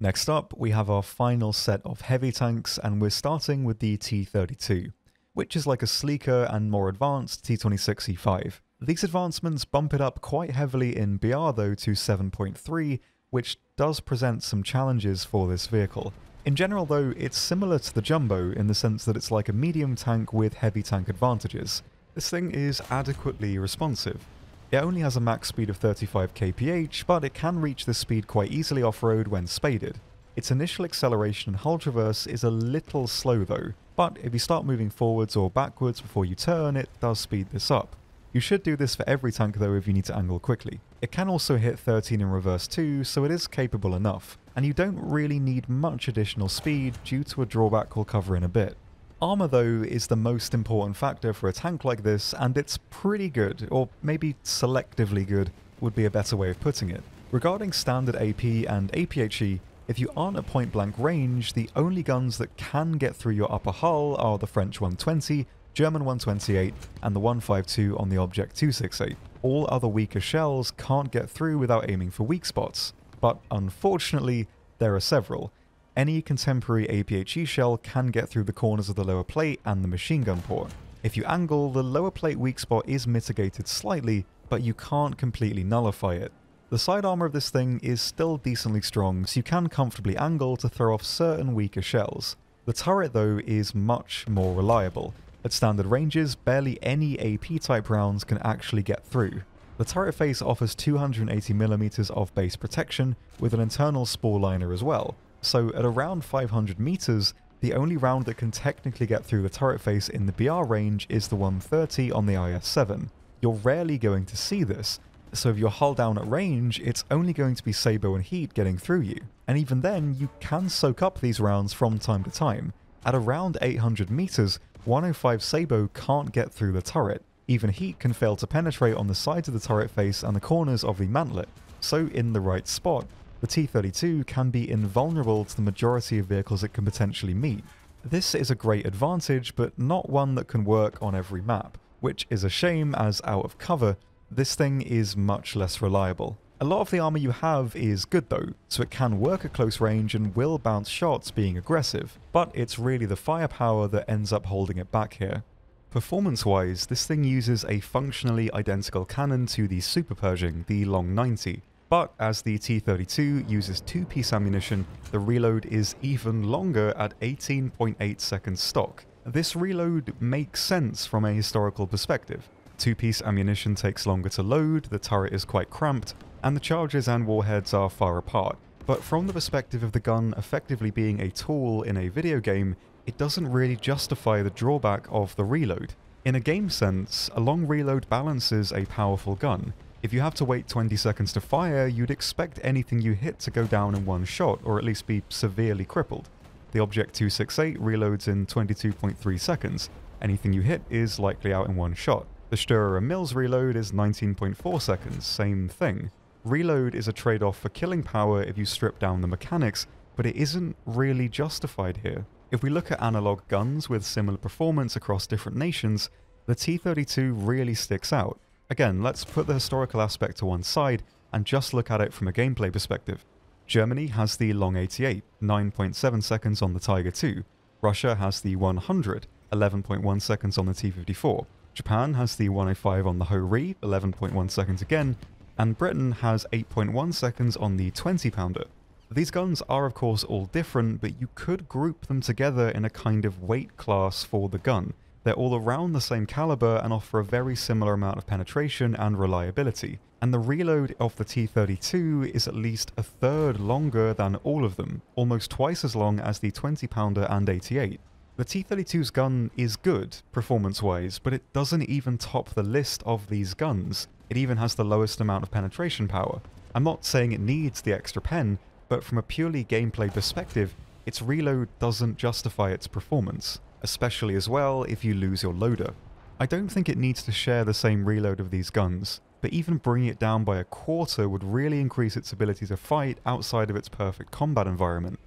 Next up, we have our final set of heavy tanks, and we're starting with the T-32, which is like a sleeker and more advanced T-26E5. These advancements bump it up quite heavily in BR though to 7.3, which does present some challenges for this vehicle. In general though, it's similar to the Jumbo in the sense that it's like a medium tank with heavy tank advantages. This thing is adequately responsive. It only has a max speed of 35 kph, but it can reach this speed quite easily off-road when spaded. Its initial acceleration and hull traverse is a little slow though, but if you start moving forwards or backwards before you turn, it does speed this up. You should do this for every tank though if you need to angle quickly. It can also hit 13 in reverse too, so it is capable enough, and you don't really need much additional speed due to a drawback we'll cover in a bit. Armor though is the most important factor for a tank like this, and it's pretty good, or maybe selectively good would be a better way of putting it. Regarding standard AP and APHE, If you aren't at point blank range, the only guns that can get through your upper hull are the French 120, German 128, and the 152 on the Object 268. All other weaker shells can't get through without aiming for weak spots, but unfortunately, there are several. Any contemporary APHE shell can get through the corners of the lower plate and the machine gun port. If you angle, the lower plate weak spot is mitigated slightly, but you can't completely nullify it. The side armor of this thing is still decently strong, so you can comfortably angle to throw off certain weaker shells. The turret though is much more reliable. At standard ranges, barely any AP type rounds can actually get through. The turret face offers 280mm of base protection with an internal spall liner as well, so at around 500 meters, the only round that can technically get through the turret face in the BR range is the 130 on the IS-7. You're rarely going to see this, so if you're hull down at range, it's only going to be Sabot and Heat getting through you. And even then, you can soak up these rounds from time to time. At around 800 meters, 105 Sabot can't get through the turret. Even Heat can fail to penetrate on the sides of the turret face and the corners of the mantlet. So in the right spot, the T-32 can be invulnerable to the majority of vehicles it can potentially meet. This is a great advantage, but not one that can work on every map, which is a shame as out of cover, this thing is much less reliable. A lot of the armor you have is good though, so it can work at close range and will bounce shots being aggressive, but it's really the firepower that ends up holding it back here. Performance-wise, this thing uses a functionally identical cannon to the Super Pershing, the Long 90, but as the T-32 uses two-piece ammunition, the reload is even longer at 18.8 seconds stock. This reload makes sense from a historical perspective. Two-piece ammunition takes longer to load, the turret is quite cramped, and the charges and warheads are far apart. But from the perspective of the gun effectively being a tool in a video game, it doesn't really justify the drawback of the reload. In a game sense, a long reload balances a powerful gun, if you have to wait 20 seconds to fire, you'd expect anything you hit to go down in one shot, or at least be severely crippled. The Object 268 reloads in 22.3 seconds. Anything you hit is likely out in one shot. The Sturer Emil's reload is 19.4 seconds, same thing. Reload is a trade-off for killing power if you strip down the mechanics, but it isn't really justified here. If we look at analog guns with similar performance across different nations, the T-32 really sticks out. Again, let's put the historical aspect to one side and just look at it from a gameplay perspective. Germany has the Long 88, 9.7 seconds on the Tiger II. Russia has the 100, 11.1 seconds on the T-54. Japan has the 105 on the Ho-Ri, 11.1 seconds again, and Britain has 8.1 seconds on the 20 pounder. These guns are of course all different, but you could group them together in a kind of weight class for the gun. They're all around the same caliber and offer a very similar amount of penetration and reliability, and the reload of the T-32 is at least a third longer than all of them, almost twice as long as the 20 pounder and 88. The T-32's gun is good, performance-wise, but it doesn't even top the list of these guns. It even has the lowest amount of penetration power. I'm not saying it needs the extra pen, but from a purely gameplay perspective, its reload doesn't justify its performance especially as well if you lose your loader. I don't think it needs to share the same reload of these guns, but even bringing it down by a quarter would really increase its ability to fight outside of its perfect combat environment.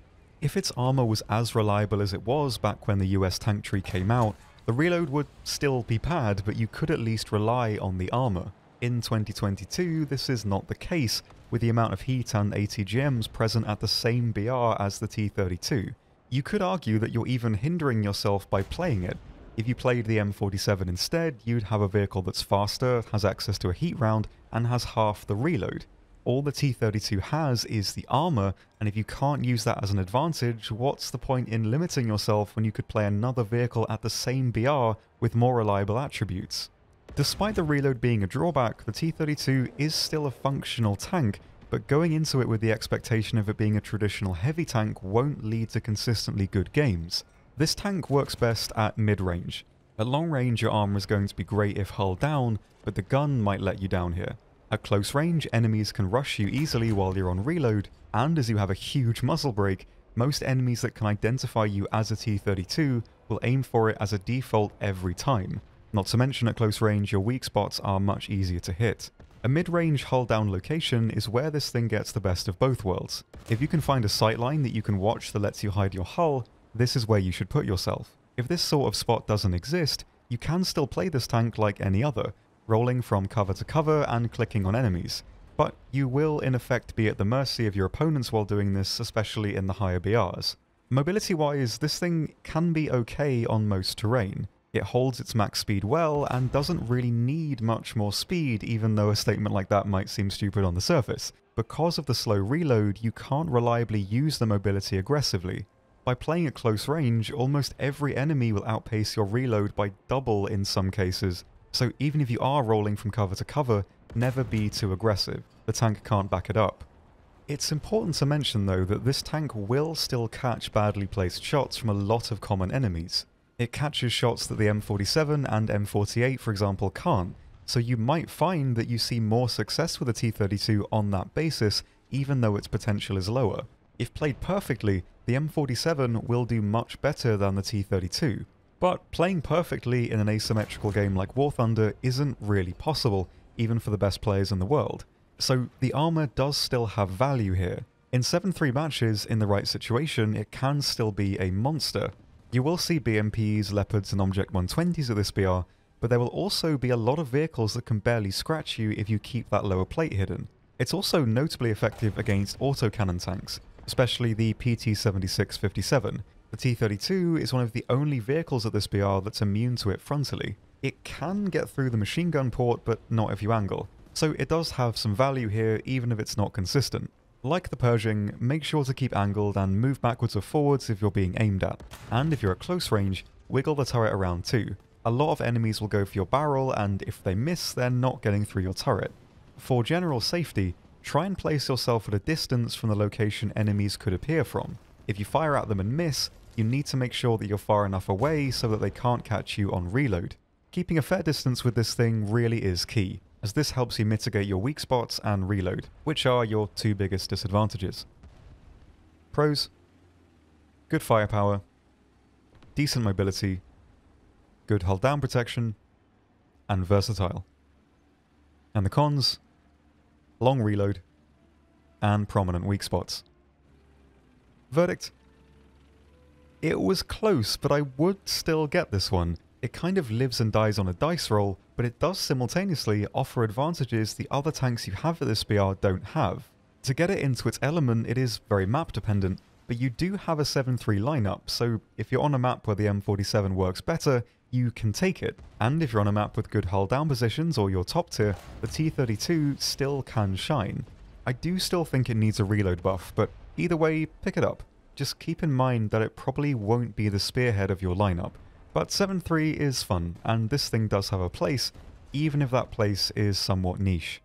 If its armor was as reliable as it was back when the US tank tree came out, the reload would still be bad, but you could at least rely on the armor. In 2022, this is not the case, with the amount of heat and ATGMs present at the same BR as the T-32. You could argue that you're even hindering yourself by playing it. If you played the M47 instead, you'd have a vehicle that's faster, has access to a heat round, and has half the reload. All the T-32 has is the armor, and if you can't use that as an advantage, what's the point in limiting yourself when you could play another vehicle at the same BR with more reliable attributes? Despite the reload being a drawback, the T-32 is still a functional tank, but going into it with the expectation of it being a traditional heavy tank won't lead to consistently good games. This tank works best at mid-range. At long range your armor is going to be great if hull down, but the gun might let you down here. At close range, enemies can rush you easily while you're on reload, and as you have a huge muzzle brake, most enemies that can identify you as a T-32 will aim for it as a default every time. Not to mention at close range, your weak spots are much easier to hit. A mid-range hull-down location is where this thing gets the best of both worlds. If you can find a sightline that you can watch that lets you hide your hull, this is where you should put yourself. If this sort of spot doesn't exist, you can still play this tank like any other, rolling from cover to cover and clicking on enemies. But you will in effect be at the mercy of your opponents while doing this, especially in the higher BRs. Mobility-wise, this thing can be okay on most terrain. It holds its max speed well and doesn't really need much more speed even though a statement like that might seem stupid on the surface. Because of the slow reload, you can't reliably use the mobility aggressively. By playing at close range, almost every enemy will outpace your reload by double in some cases, so even if you are rolling from cover to cover, never be too aggressive. The tank can't back it up. It's important to mention though that this tank will still catch badly placed shots from a lot of common enemies. It catches shots that the M47 and M48 for example can't, so you might find that you see more success with the T32 on that basis, even though its potential is lower. If played perfectly, the M47 will do much better than the T32. But playing perfectly in an asymmetrical game like War Thunder isn't really possible, even for the best players in the world. So the armor does still have value here. In 7-3 matches, in the right situation, it can still be a monster, you will see BMPs, Leopards and Object 120s at this BR, but there will also be a lot of vehicles that can barely scratch you if you keep that lower plate hidden. It's also notably effective against autocannon tanks, especially the PT-76-57. The T-32 is one of the only vehicles at this BR that's immune to it frontally. It can get through the machine gun port, but not if you angle. So it does have some value here, even if it's not consistent. Like the Pershing, make sure to keep angled and move backwards or forwards if you're being aimed at. And if you're at close range, wiggle the turret around too. A lot of enemies will go for your barrel and if they miss, they're not getting through your turret. For general safety, try and place yourself at a distance from the location enemies could appear from. If you fire at them and miss, you need to make sure that you're far enough away so that they can't catch you on reload. Keeping a fair distance with this thing really is key as this helps you mitigate your weak spots and reload, which are your two biggest disadvantages. Pros Good firepower, decent mobility, good hull down protection, and versatile. And the cons long reload, and prominent weak spots. Verdict It was close, but I would still get this one. It kind of lives and dies on a dice roll, but it does simultaneously offer advantages the other tanks you have at this BR don't have. To get it into its element, it is very map dependent, but you do have a 7-3 lineup, so if you're on a map where the M47 works better, you can take it. And if you're on a map with good hull down positions or your top tier, the T32 still can shine. I do still think it needs a reload buff, but either way, pick it up. Just keep in mind that it probably won't be the spearhead of your lineup. But 7.3 is fun, and this thing does have a place, even if that place is somewhat niche.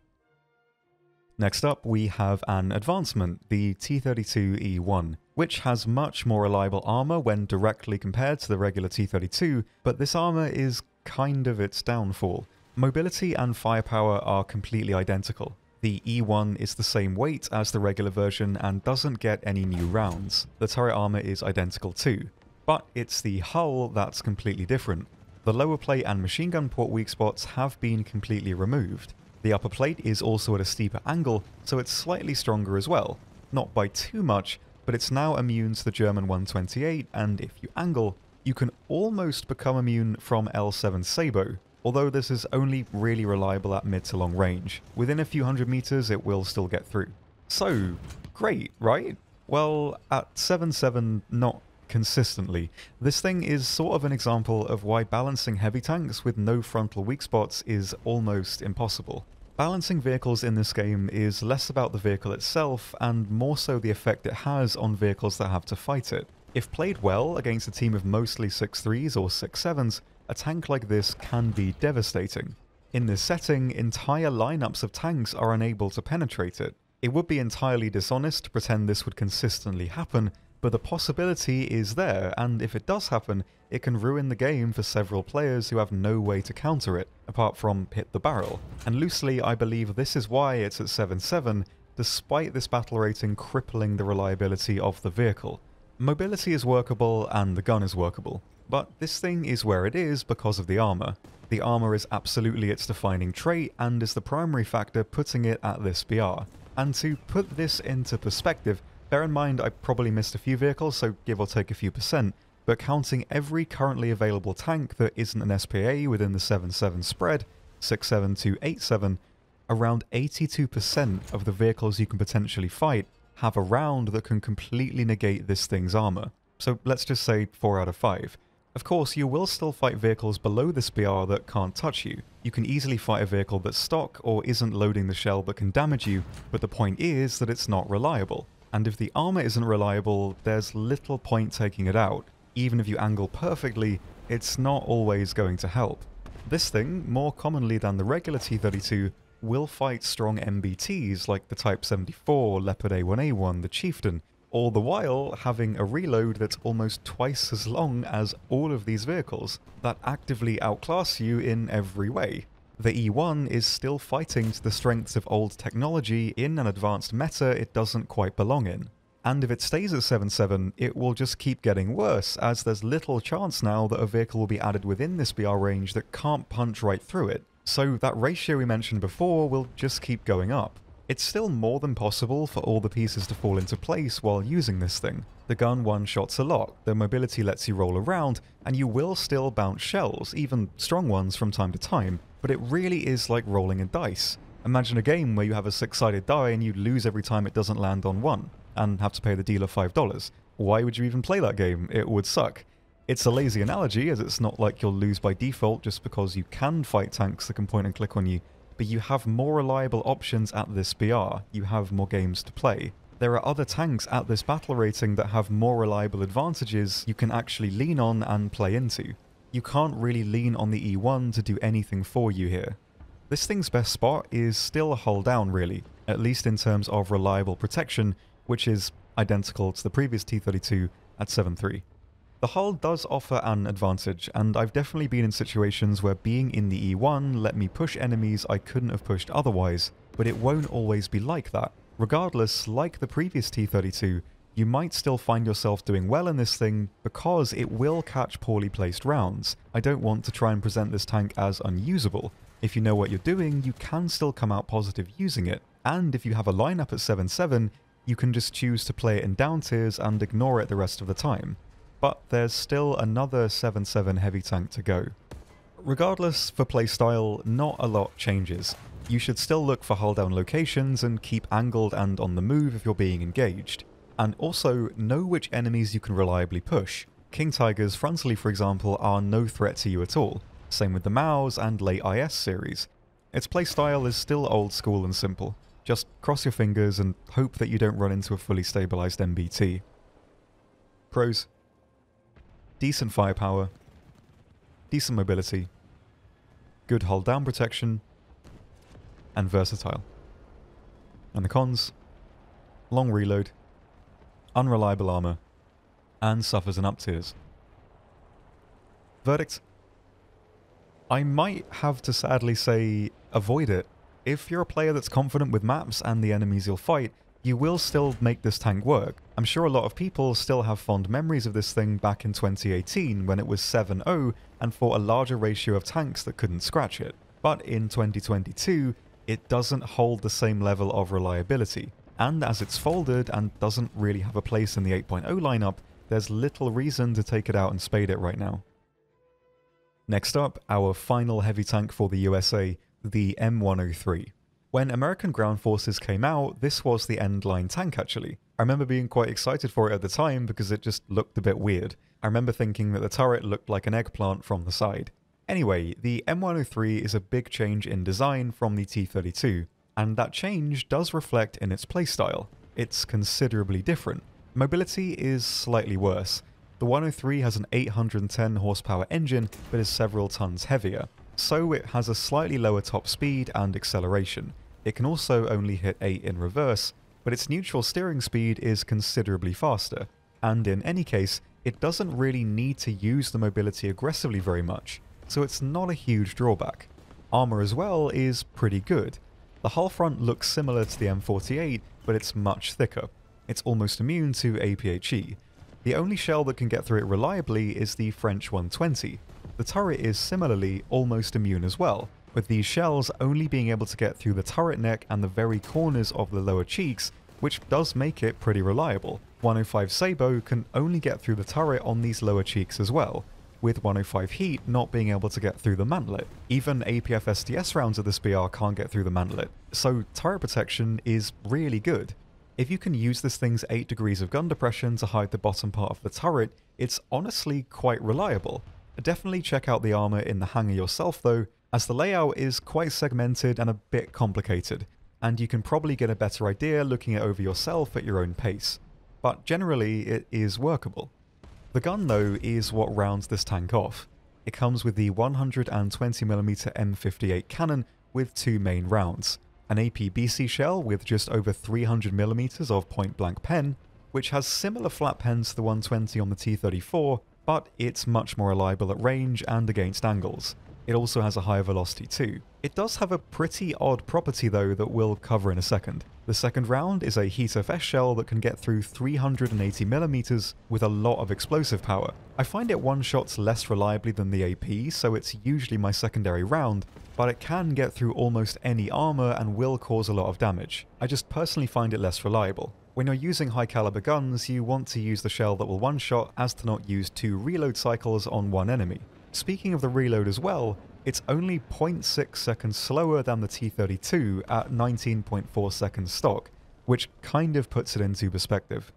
Next up, we have an advancement, the T-32E1, which has much more reliable armor when directly compared to the regular T-32, but this armor is kind of its downfall. Mobility and firepower are completely identical. The E1 is the same weight as the regular version and doesn't get any new rounds. The turret armor is identical too but it's the hull that's completely different. The lower plate and machine gun port weak spots have been completely removed. The upper plate is also at a steeper angle, so it's slightly stronger as well. Not by too much, but it's now immune to the German 128, and if you angle, you can almost become immune from L7 Sabot, although this is only really reliable at mid to long range. Within a few hundred meters, it will still get through. So, great, right? Well, at 7.7, not consistently. This thing is sort of an example of why balancing heavy tanks with no frontal weak spots is almost impossible. Balancing vehicles in this game is less about the vehicle itself and more so the effect it has on vehicles that have to fight it. If played well against a team of mostly 6-3s or 6-7s, a tank like this can be devastating. In this setting, entire lineups of tanks are unable to penetrate it. It would be entirely dishonest to pretend this would consistently happen, but the possibility is there, and if it does happen, it can ruin the game for several players who have no way to counter it, apart from hit the barrel. And loosely, I believe this is why it's at 7-7, despite this battle rating crippling the reliability of the vehicle. Mobility is workable and the gun is workable, but this thing is where it is because of the armor. The armor is absolutely its defining trait and is the primary factor putting it at this BR. And to put this into perspective, bear in mind I probably missed a few vehicles, so give or take a few percent, but counting every currently available tank that isn't an SPA within the 7-7 spread, 6-7 to 8-7, around 82% of the vehicles you can potentially fight have a round that can completely negate this thing's armor. So let's just say 4 out of 5. Of course, you will still fight vehicles below this BR that can't touch you. You can easily fight a vehicle that's stock or isn't loading the shell but can damage you, but the point is that it's not reliable. And if the armor isn't reliable, there's little point taking it out. Even if you angle perfectly, it's not always going to help. This thing, more commonly than the regular T-32, will fight strong MBTs like the Type 74, Leopard A1A1, the Chieftain, all the while having a reload that's almost twice as long as all of these vehicles that actively outclass you in every way. The E1 is still fighting to the strengths of old technology in an advanced meta it doesn't quite belong in. And if it stays at 7.7, it will just keep getting worse, as there's little chance now that a vehicle will be added within this BR range that can't punch right through it, so that ratio we mentioned before will just keep going up. It's still more than possible for all the pieces to fall into place while using this thing. The gun one-shots a lot, the mobility lets you roll around, and you will still bounce shells, even strong ones from time to time, but it really is like rolling a dice. Imagine a game where you have a six-sided die and you lose every time it doesn't land on one, and have to pay the dealer $5. Why would you even play that game? It would suck. It's a lazy analogy, as it's not like you'll lose by default just because you can fight tanks that can point and click on you, but you have more reliable options at this BR, you have more games to play. There are other tanks at this battle rating that have more reliable advantages you can actually lean on and play into. You can't really lean on the E1 to do anything for you here. This thing's best spot is still a hull down really, at least in terms of reliable protection, which is identical to the previous T-32 at 7.3. The hull does offer an advantage, and I've definitely been in situations where being in the E1 let me push enemies I couldn't have pushed otherwise, but it won't always be like that. Regardless, like the previous T-32, you might still find yourself doing well in this thing because it will catch poorly placed rounds. I don't want to try and present this tank as unusable. If you know what you're doing, you can still come out positive using it, and if you have a lineup at 7-7, you can just choose to play it in down tiers and ignore it the rest of the time but there's still another 7-7 heavy tank to go. Regardless, for playstyle, not a lot changes. You should still look for hull down locations and keep angled and on the move if you're being engaged. And also, know which enemies you can reliably push. King Tigers frontally, for example, are no threat to you at all. Same with the Maus and late IS series. Its playstyle is still old school and simple. Just cross your fingers and hope that you don't run into a fully stabilized MBT. Pros decent firepower, decent mobility, good hull down protection, and versatile. And the cons, long reload, unreliable armor, and suffers an up tiers. Verdict? I might have to sadly say avoid it. If you're a player that's confident with maps and the enemies you'll fight, you will still make this tank work. I'm sure a lot of people still have fond memories of this thing back in 2018 when it was 7-0 and fought a larger ratio of tanks that couldn't scratch it. But in 2022, it doesn't hold the same level of reliability. And as it's folded and doesn't really have a place in the 8.0 lineup, there's little reason to take it out and spade it right now. Next up, our final heavy tank for the USA, the M103. When American Ground Forces came out, this was the end-line tank actually. I remember being quite excited for it at the time because it just looked a bit weird. I remember thinking that the turret looked like an eggplant from the side. Anyway, the M103 is a big change in design from the T-32, and that change does reflect in its playstyle. It's considerably different. Mobility is slightly worse. The 103 has an 810 horsepower engine, but is several tons heavier so it has a slightly lower top speed and acceleration. It can also only hit 8 in reverse, but its neutral steering speed is considerably faster, and in any case, it doesn't really need to use the mobility aggressively very much, so it's not a huge drawback. Armour as well is pretty good. The hull front looks similar to the M48, but it's much thicker. It's almost immune to APHE. The only shell that can get through it reliably is the French 120. The turret is similarly almost immune as well, with these shells only being able to get through the turret neck and the very corners of the lower cheeks, which does make it pretty reliable. 105 Sabot can only get through the turret on these lower cheeks as well, with 105 Heat not being able to get through the mantlet. Even APFSDS rounds of this BR can't get through the mantlet, so turret protection is really good. If you can use this thing's 8 degrees of gun depression to hide the bottom part of the turret, it's honestly quite reliable. Definitely check out the armor in the hangar yourself though, as the layout is quite segmented and a bit complicated, and you can probably get a better idea looking it over yourself at your own pace. But generally, it is workable. The gun though is what rounds this tank off. It comes with the 120mm M58 cannon with two main rounds, an APBC shell with just over 300mm of point-blank pen, which has similar flat pens to the 120 on the T-34, but it's much more reliable at range and against angles. It also has a higher velocity too. It does have a pretty odd property though that we'll cover in a second. The second round is a Heat FS shell that can get through 380mm with a lot of explosive power. I find it one-shots less reliably than the AP, so it's usually my secondary round, but it can get through almost any armor and will cause a lot of damage. I just personally find it less reliable. When you're using high caliber guns, you want to use the shell that will one-shot as to not use two reload cycles on one enemy. Speaking of the reload as well, it's only 0.6 seconds slower than the T32 at 19.4 seconds stock, which kind of puts it into perspective.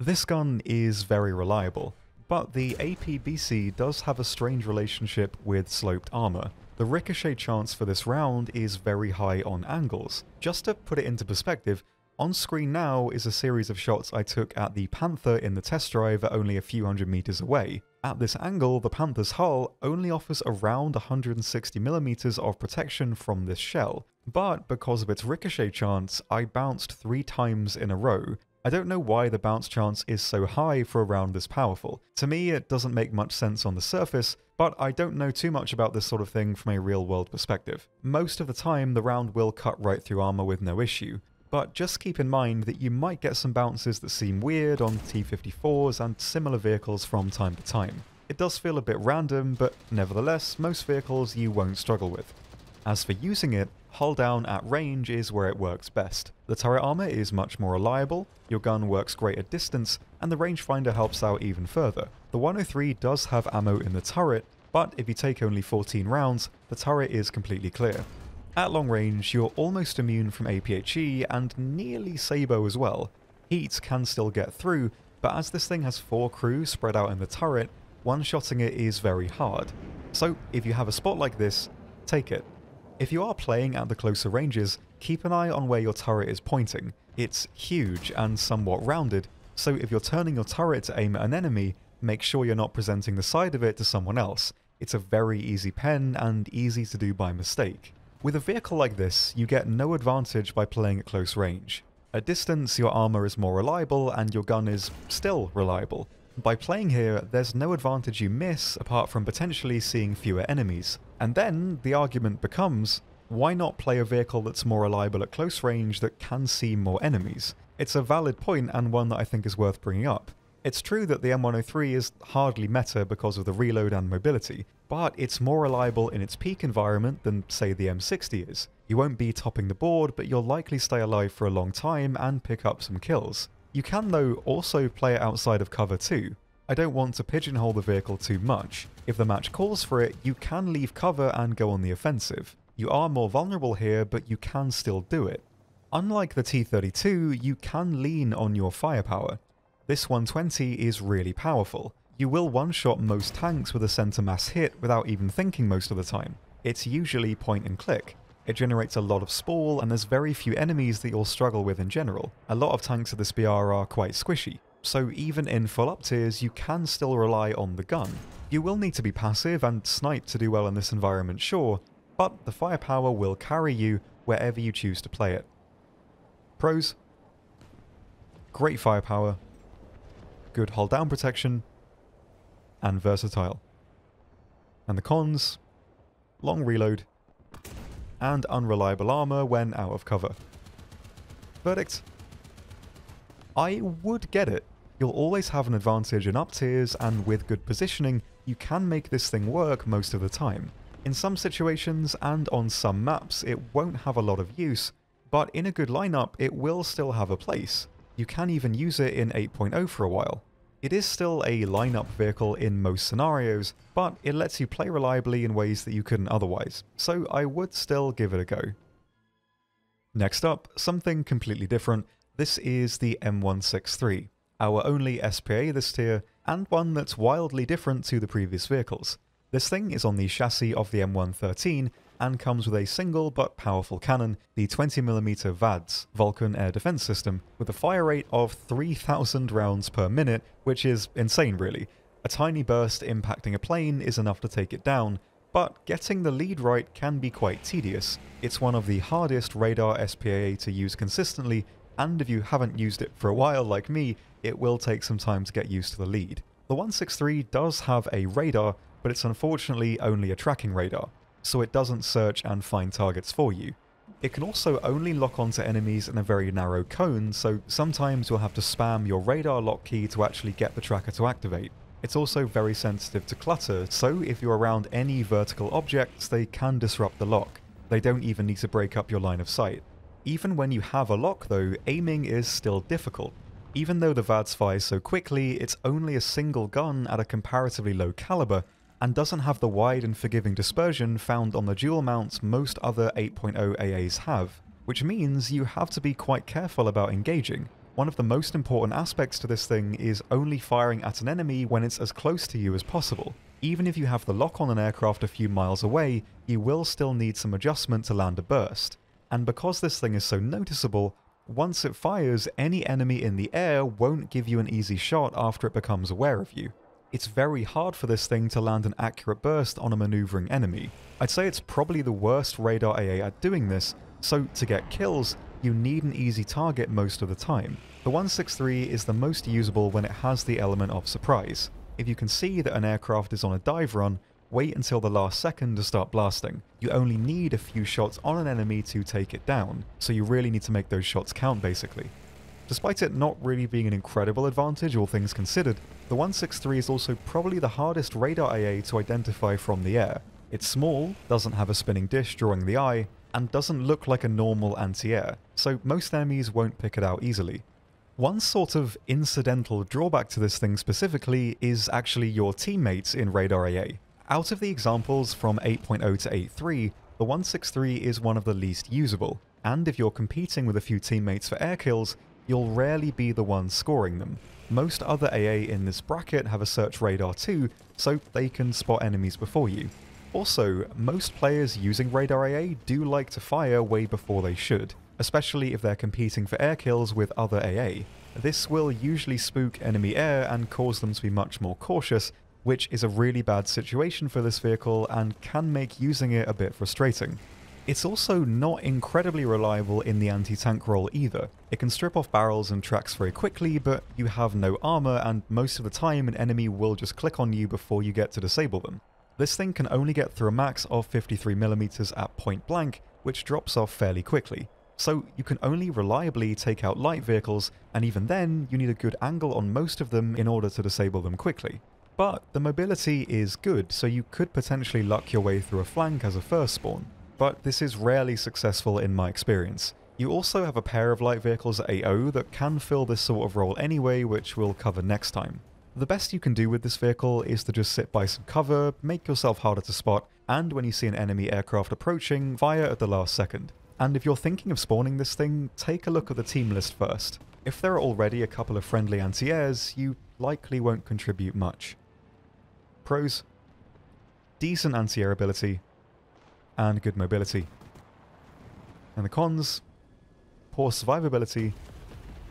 This gun is very reliable, but the APBC does have a strange relationship with sloped armor. The ricochet chance for this round is very high on angles. Just to put it into perspective, on screen now is a series of shots I took at the Panther in the test drive only a few hundred meters away. At this angle, the Panther's hull only offers around 160mm of protection from this shell, but because of its ricochet chance, I bounced three times in a row. I don't know why the bounce chance is so high for a round this powerful. To me, it doesn't make much sense on the surface, but I don't know too much about this sort of thing from a real world perspective. Most of the time, the round will cut right through armor with no issue, but just keep in mind that you might get some bounces that seem weird on T-54s and similar vehicles from time to time. It does feel a bit random, but nevertheless, most vehicles you won't struggle with. As for using it, hull down at range is where it works best. The turret armor is much more reliable, your gun works great at distance, and the rangefinder helps out even further. The 103 does have ammo in the turret, but if you take only 14 rounds, the turret is completely clear. At long range, you're almost immune from APHE and nearly Sabot as well. Heat can still get through, but as this thing has four crew spread out in the turret, one-shotting it is very hard. So if you have a spot like this, take it. If you are playing at the closer ranges, keep an eye on where your turret is pointing. It's huge and somewhat rounded, so if you're turning your turret to aim at an enemy, make sure you're not presenting the side of it to someone else. It's a very easy pen and easy to do by mistake. With a vehicle like this, you get no advantage by playing at close range. At distance, your armor is more reliable and your gun is still reliable. By playing here, there's no advantage you miss apart from potentially seeing fewer enemies. And then the argument becomes, why not play a vehicle that's more reliable at close range that can see more enemies? It's a valid point and one that I think is worth bringing up. It's true that the M103 is hardly meta because of the reload and mobility, but it's more reliable in its peak environment than, say, the M60 is. You won't be topping the board, but you'll likely stay alive for a long time and pick up some kills. You can, though, also play it outside of cover too. I don't want to pigeonhole the vehicle too much. If the match calls for it, you can leave cover and go on the offensive. You are more vulnerable here, but you can still do it. Unlike the T-32, you can lean on your firepower. This 120 is really powerful. You will one-shot most tanks with a center mass hit without even thinking most of the time. It's usually point and click. It generates a lot of spall and there's very few enemies that you'll struggle with in general. A lot of tanks of this BR are quite squishy, so even in full up tiers you can still rely on the gun. You will need to be passive and snipe to do well in this environment sure, but the firepower will carry you wherever you choose to play it. Pros Great firepower, good hull down protection, and versatile. And the cons, long reload, and unreliable armor when out of cover. Verdict? I would get it. you'll always have an advantage in up tiers and with good positioning, you can make this thing work most of the time. In some situations and on some maps it won't have a lot of use, but in a good lineup it will still have a place. You can even use it in 8.0 for a while. It is still a lineup vehicle in most scenarios, but it lets you play reliably in ways that you couldn't otherwise, so I would still give it a go. Next up, something completely different, this is the M163, our only SPA this tier, and one that's wildly different to the previous vehicles. This thing is on the chassis of the M113 and comes with a single but powerful cannon, the 20mm VADS, Vulcan Air Defense System, with a fire rate of 3,000 rounds per minute, which is insane really. A tiny burst impacting a plane is enough to take it down, but getting the lead right can be quite tedious. It's one of the hardest radar SPAA to use consistently, and if you haven't used it for a while like me, it will take some time to get used to the lead. The 163 does have a radar, but it's unfortunately only a tracking radar so it doesn't search and find targets for you. It can also only lock onto enemies in a very narrow cone, so sometimes you'll have to spam your radar lock key to actually get the tracker to activate. It's also very sensitive to clutter, so if you're around any vertical objects, they can disrupt the lock. They don't even need to break up your line of sight. Even when you have a lock though, aiming is still difficult. Even though the VADS fires so quickly, it's only a single gun at a comparatively low caliber, and doesn't have the wide and forgiving dispersion found on the dual mounts most other 8.0 AAs have, which means you have to be quite careful about engaging. One of the most important aspects to this thing is only firing at an enemy when it's as close to you as possible. Even if you have the lock on an aircraft a few miles away, you will still need some adjustment to land a burst. And because this thing is so noticeable, once it fires, any enemy in the air won't give you an easy shot after it becomes aware of you it's very hard for this thing to land an accurate burst on a maneuvering enemy. I'd say it's probably the worst radar AA at doing this, so to get kills, you need an easy target most of the time. The 163 is the most usable when it has the element of surprise. If you can see that an aircraft is on a dive run, wait until the last second to start blasting. You only need a few shots on an enemy to take it down, so you really need to make those shots count basically. Despite it not really being an incredible advantage all things considered, the 163 is also probably the hardest radar AA to identify from the air. It's small, doesn't have a spinning dish drawing the eye, and doesn't look like a normal anti-air, so most enemies won't pick it out easily. One sort of incidental drawback to this thing specifically is actually your teammates in Radar AA. Out of the examples from 8.0 to 8.3, the 163 is one of the least usable, and if you're competing with a few teammates for air kills, you'll rarely be the one scoring them. Most other AA in this bracket have a search radar too, so they can spot enemies before you. Also, most players using radar AA do like to fire way before they should, especially if they're competing for air kills with other AA. This will usually spook enemy air and cause them to be much more cautious, which is a really bad situation for this vehicle and can make using it a bit frustrating. It's also not incredibly reliable in the anti-tank role either. It can strip off barrels and tracks very quickly, but you have no armor and most of the time an enemy will just click on you before you get to disable them. This thing can only get through a max of 53mm at point blank, which drops off fairly quickly. So you can only reliably take out light vehicles, and even then you need a good angle on most of them in order to disable them quickly. But the mobility is good, so you could potentially luck your way through a flank as a first spawn but this is rarely successful in my experience. You also have a pair of light vehicles at AO that can fill this sort of role anyway, which we'll cover next time. The best you can do with this vehicle is to just sit by some cover, make yourself harder to spot, and when you see an enemy aircraft approaching, fire at the last second. And if you're thinking of spawning this thing, take a look at the team list first. If there are already a couple of friendly anti-airs, you likely won't contribute much. Pros. Decent anti-air ability, and good mobility. And the cons, poor survivability,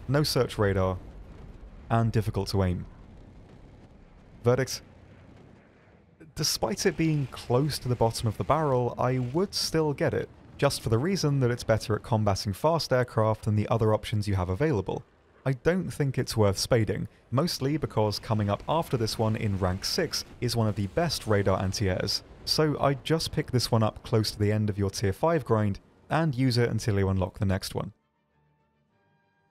no search radar, and difficult to aim. Verdict? Despite it being close to the bottom of the barrel, I would still get it, just for the reason that it's better at combating fast aircraft than the other options you have available. I don't think it's worth spading, mostly because coming up after this one in rank 6 is one of the best radar anti-airs, so I just pick this one up close to the end of your tier 5 grind and use it until you unlock the next one.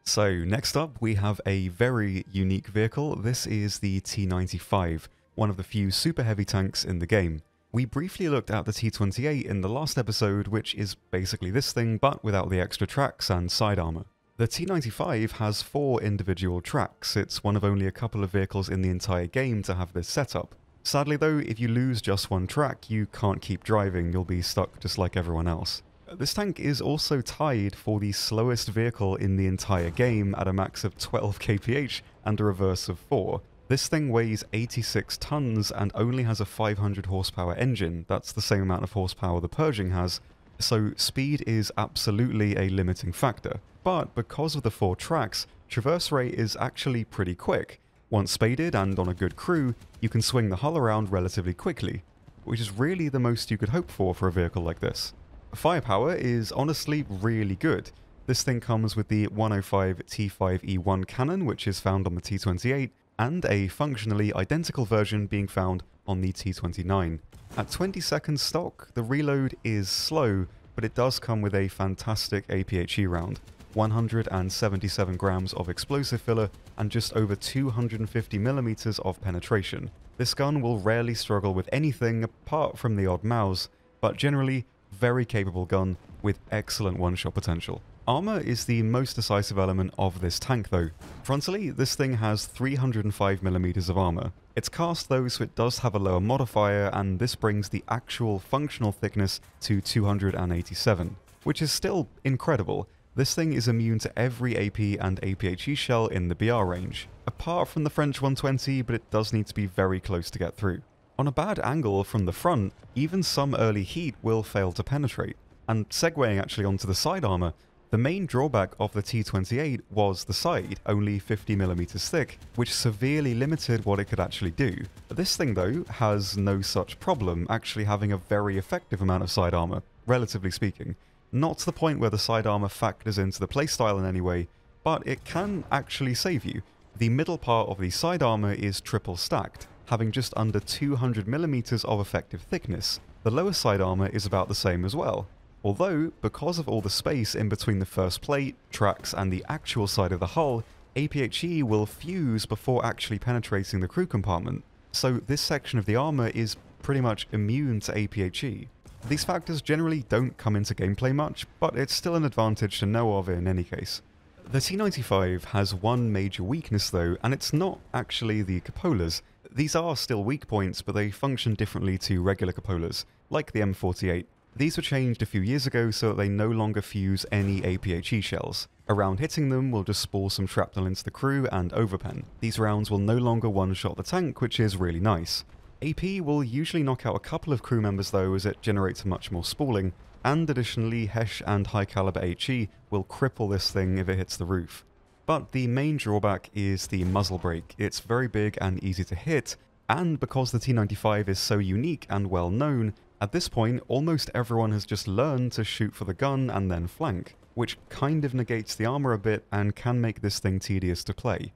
So next up we have a very unique vehicle. This is the T-95, one of the few super heavy tanks in the game. We briefly looked at the T-28 in the last episode, which is basically this thing, but without the extra tracks and side armor. The T-95 has four individual tracks. It's one of only a couple of vehicles in the entire game to have this setup. Sadly though, if you lose just one track, you can't keep driving, you'll be stuck just like everyone else. This tank is also tied for the slowest vehicle in the entire game at a max of 12 kph and a reverse of 4. This thing weighs 86 tons and only has a 500 horsepower engine, that's the same amount of horsepower the Pershing has, so speed is absolutely a limiting factor. But because of the four tracks, traverse rate is actually pretty quick. Once spaded and on a good crew, you can swing the hull around relatively quickly, which is really the most you could hope for for a vehicle like this. Firepower is honestly really good. This thing comes with the 105 T5E1 cannon, which is found on the T28, and a functionally identical version being found on the T29. At 20 seconds stock, the reload is slow, but it does come with a fantastic APHE round. 177 grams of explosive filler and just over 250 millimeters of penetration. This gun will rarely struggle with anything apart from the odd Maus, but generally very capable gun with excellent one-shot potential. Armor is the most decisive element of this tank though. Frontally, this thing has 305mm of armor. It's cast though, so it does have a lower modifier, and this brings the actual functional thickness to 287, which is still incredible. This thing is immune to every AP and APHE shell in the BR range, apart from the French 120, but it does need to be very close to get through. On a bad angle from the front, even some early heat will fail to penetrate. And segueing actually onto the side armor, the main drawback of the T28 was the side, only 50mm thick, which severely limited what it could actually do. This thing though has no such problem, actually having a very effective amount of side armor, relatively speaking. Not to the point where the side armor factors into the playstyle in any way, but it can actually save you. The middle part of the side armor is triple stacked, having just under 200mm of effective thickness. The lower side armor is about the same as well. Although, because of all the space in between the first plate, tracks and the actual side of the hull, APHE will fuse before actually penetrating the crew compartment, so this section of the armor is pretty much immune to APHE. These factors generally don't come into gameplay much, but it's still an advantage to know of in any case. The T95 has one major weakness though, and it's not actually the cupolas. These are still weak points, but they function differently to regular cupolas, like the M48. These were changed a few years ago so that they no longer fuse any APHE shells. A round hitting them will just spore some shrapnel into the crew and overpen. These rounds will no longer one-shot the tank, which is really nice. AP will usually knock out a couple of crew members though as it generates much more spalling, and additionally HESH and high caliber HE will cripple this thing if it hits the roof. But the main drawback is the muzzle brake. It's very big and easy to hit, and because the T95 is so unique and well known, at this point almost everyone has just learned to shoot for the gun and then flank, which kind of negates the armor a bit and can make this thing tedious to play.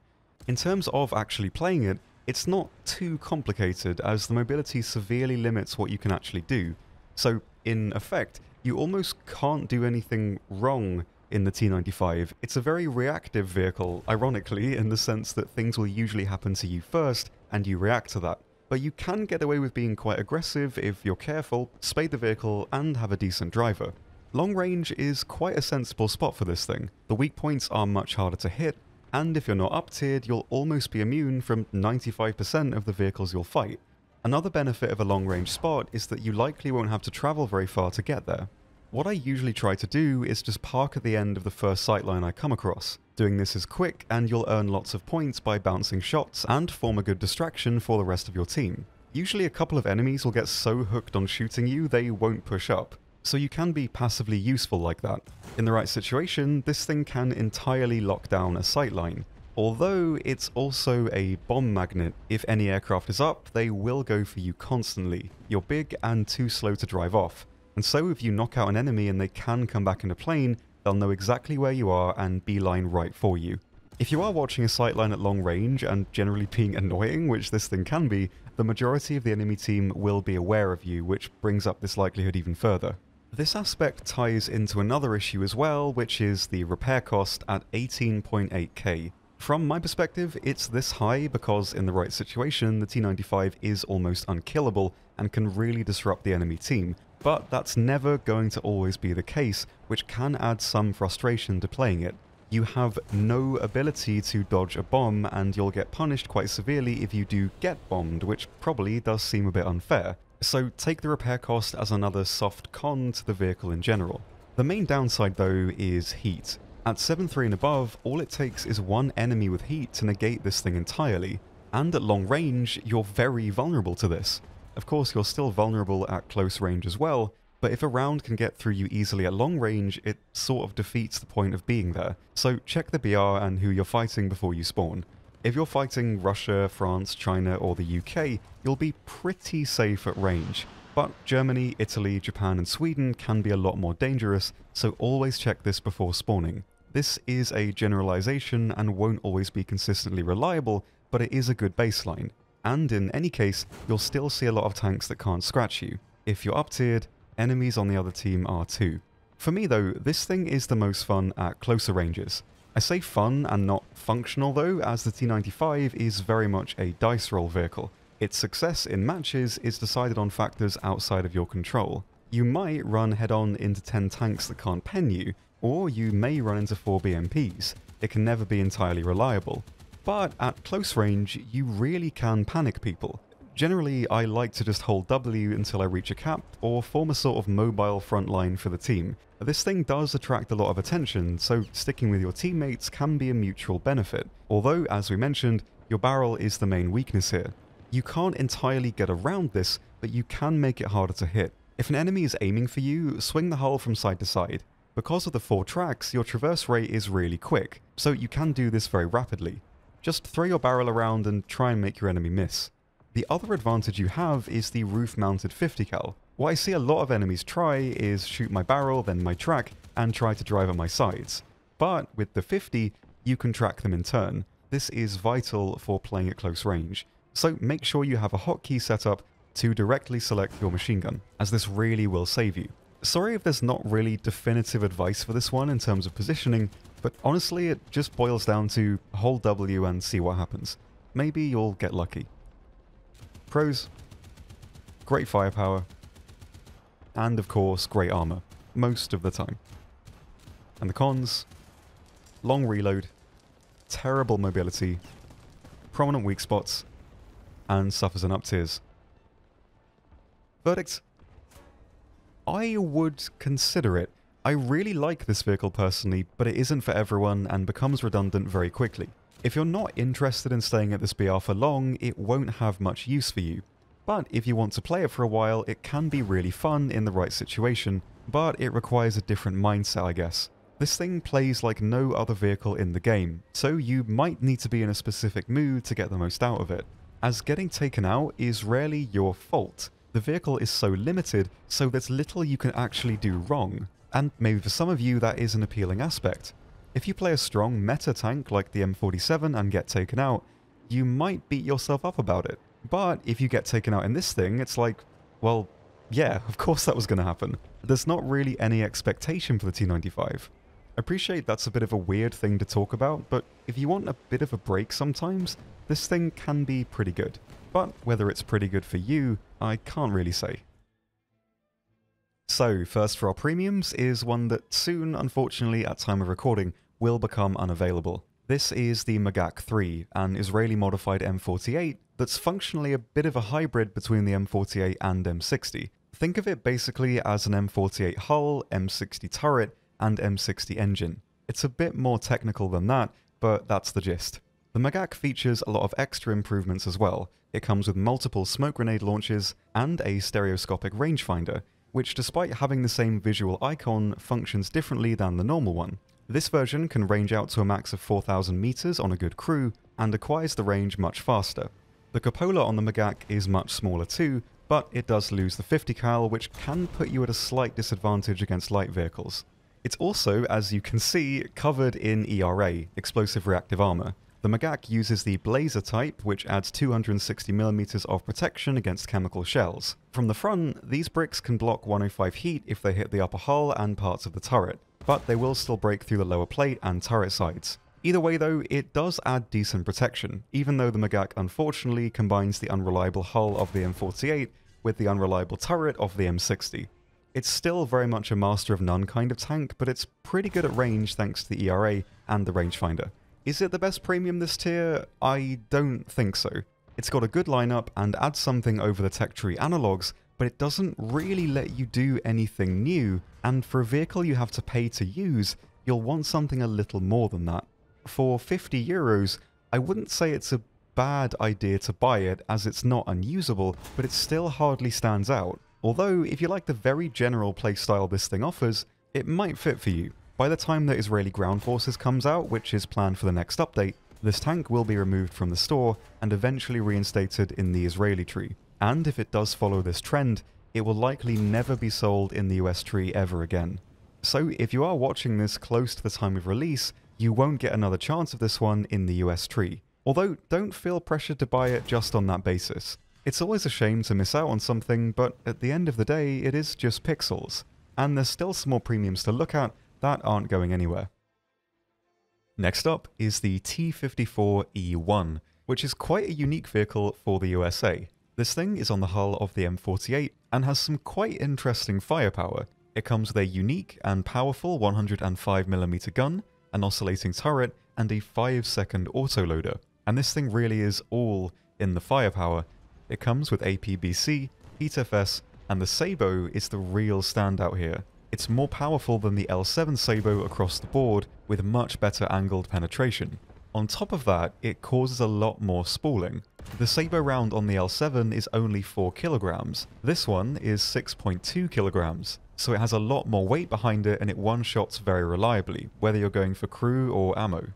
In terms of actually playing it, it's not too complicated as the mobility severely limits what you can actually do. So in effect, you almost can't do anything wrong in the T95. It's a very reactive vehicle, ironically, in the sense that things will usually happen to you first, and you react to that. But you can get away with being quite aggressive if you're careful, spade the vehicle, and have a decent driver. Long range is quite a sensible spot for this thing. The weak points are much harder to hit, and if you're not up tiered, you'll almost be immune from 95% of the vehicles you'll fight. Another benefit of a long range spot is that you likely won't have to travel very far to get there. What I usually try to do is just park at the end of the first sightline I come across. Doing this is quick and you'll earn lots of points by bouncing shots and form a good distraction for the rest of your team. Usually a couple of enemies will get so hooked on shooting you they won't push up, so you can be passively useful like that. In the right situation, this thing can entirely lock down a sightline. Although it's also a bomb magnet, if any aircraft is up, they will go for you constantly. You're big and too slow to drive off, and so if you knock out an enemy and they can come back in a plane, they'll know exactly where you are and beeline right for you. If you are watching a sightline at long range and generally being (laughs) annoying, which this thing can be, the majority of the enemy team will be aware of you, which brings up this likelihood even further. This aspect ties into another issue as well, which is the repair cost at 18.8k. From my perspective, it's this high because in the right situation, the T95 is almost unkillable and can really disrupt the enemy team, but that's never going to always be the case, which can add some frustration to playing it. You have no ability to dodge a bomb, and you'll get punished quite severely if you do get bombed, which probably does seem a bit unfair. So take the repair cost as another soft con to the vehicle in general. The main downside though is heat. At 7.3 and above, all it takes is one enemy with heat to negate this thing entirely, and at long range, you're very vulnerable to this. Of course, you're still vulnerable at close range as well, but if a round can get through you easily at long range, it sort of defeats the point of being there. So check the BR and who you're fighting before you spawn. If you're fighting Russia, France, China, or the UK, you'll be pretty safe at range. But Germany, Italy, Japan, and Sweden can be a lot more dangerous, so always check this before spawning. This is a generalization and won't always be consistently reliable, but it is a good baseline and in any case, you'll still see a lot of tanks that can't scratch you. If you're up-tiered, enemies on the other team are too. For me though, this thing is the most fun at closer ranges. I say fun and not functional though, as the T95 is very much a dice roll vehicle. Its success in matches is decided on factors outside of your control. You might run head-on into 10 tanks that can't pen you, or you may run into 4 BMPs. It can never be entirely reliable. But at close range, you really can panic people. Generally, I like to just hold W until I reach a cap, or form a sort of mobile front line for the team. This thing does attract a lot of attention, so sticking with your teammates can be a mutual benefit, although, as we mentioned, your barrel is the main weakness here. You can't entirely get around this, but you can make it harder to hit. If an enemy is aiming for you, swing the hull from side to side. Because of the four tracks, your traverse rate is really quick, so you can do this very rapidly. Just throw your barrel around and try and make your enemy miss. The other advantage you have is the roof-mounted 50 cal. What I see a lot of enemies try is shoot my barrel, then my track, and try to drive at my sides. But with the 50, you can track them in turn. This is vital for playing at close range. So make sure you have a hotkey set up to directly select your machine gun, as this really will save you. Sorry if there's not really definitive advice for this one in terms of positioning, but honestly, it just boils down to hold W and see what happens. Maybe you'll get lucky. Pros. Great firepower. And of course, great armor. Most of the time. And the cons. Long reload. Terrible mobility. Prominent weak spots. And suffers an up tiers. Verdict. I would consider it I really like this vehicle personally, but it isn't for everyone and becomes redundant very quickly. If you're not interested in staying at this BR for long, it won't have much use for you. But if you want to play it for a while, it can be really fun in the right situation, but it requires a different mindset I guess. This thing plays like no other vehicle in the game, so you might need to be in a specific mood to get the most out of it. As getting taken out is rarely your fault. The vehicle is so limited, so there's little you can actually do wrong. And maybe for some of you that is an appealing aspect. If you play a strong meta tank like the M47 and get taken out, you might beat yourself up about it. But if you get taken out in this thing, it's like, well, yeah, of course that was going to happen. There's not really any expectation for the T95. Appreciate that's a bit of a weird thing to talk about, but if you want a bit of a break sometimes, this thing can be pretty good. But whether it's pretty good for you, I can't really say. So, first for our premiums is one that soon, unfortunately at time of recording, will become unavailable. This is the Magach 3, an Israeli modified M48 that's functionally a bit of a hybrid between the M48 and M60. Think of it basically as an M48 hull, M60 turret, and M60 engine. It's a bit more technical than that, but that's the gist. The Magak features a lot of extra improvements as well. It comes with multiple smoke grenade launches and a stereoscopic rangefinder, which despite having the same visual icon, functions differently than the normal one. This version can range out to a max of 4000 meters on a good crew, and acquires the range much faster. The cupola on the Magach is much smaller too, but it does lose the 50 cal, which can put you at a slight disadvantage against light vehicles. It's also, as you can see, covered in ERA, Explosive Reactive Armor. The Magach uses the Blazer type, which adds 260mm of protection against chemical shells. From the front, these bricks can block 105 heat if they hit the upper hull and parts of the turret, but they will still break through the lower plate and turret sides. Either way though, it does add decent protection, even though the Magach unfortunately combines the unreliable hull of the M48 with the unreliable turret of the M60. It's still very much a master of none kind of tank, but it's pretty good at range thanks to the ERA and the rangefinder. Is it the best premium this tier? I don't think so. It's got a good lineup and adds something over the tech tree analogs, but it doesn't really let you do anything new, and for a vehicle you have to pay to use, you'll want something a little more than that. For 50 euros, I wouldn't say it's a bad idea to buy it as it's not unusable, but it still hardly stands out. Although, if you like the very general playstyle this thing offers, it might fit for you. By the time that Israeli Ground Forces comes out, which is planned for the next update, this tank will be removed from the store and eventually reinstated in the Israeli tree. And if it does follow this trend, it will likely never be sold in the US tree ever again. So if you are watching this close to the time of release, you won't get another chance of this one in the US tree. Although, don't feel pressured to buy it just on that basis. It's always a shame to miss out on something, but at the end of the day, it is just pixels. And there's still some more premiums to look at that aren't going anywhere. Next up is the T-54E1, which is quite a unique vehicle for the USA. This thing is on the hull of the M48 and has some quite interesting firepower. It comes with a unique and powerful 105mm gun, an oscillating turret, and a 5 second autoloader. And this thing really is all in the firepower. It comes with APBC, HeatFS, and the Sabot is the real standout here. It's more powerful than the L7 Sabot across the board, with much better angled penetration. On top of that, it causes a lot more spalling. The Sabot round on the L7 is only 4 kilograms. This one is 6.2 kilograms, so it has a lot more weight behind it and it one-shots very reliably, whether you're going for crew or ammo.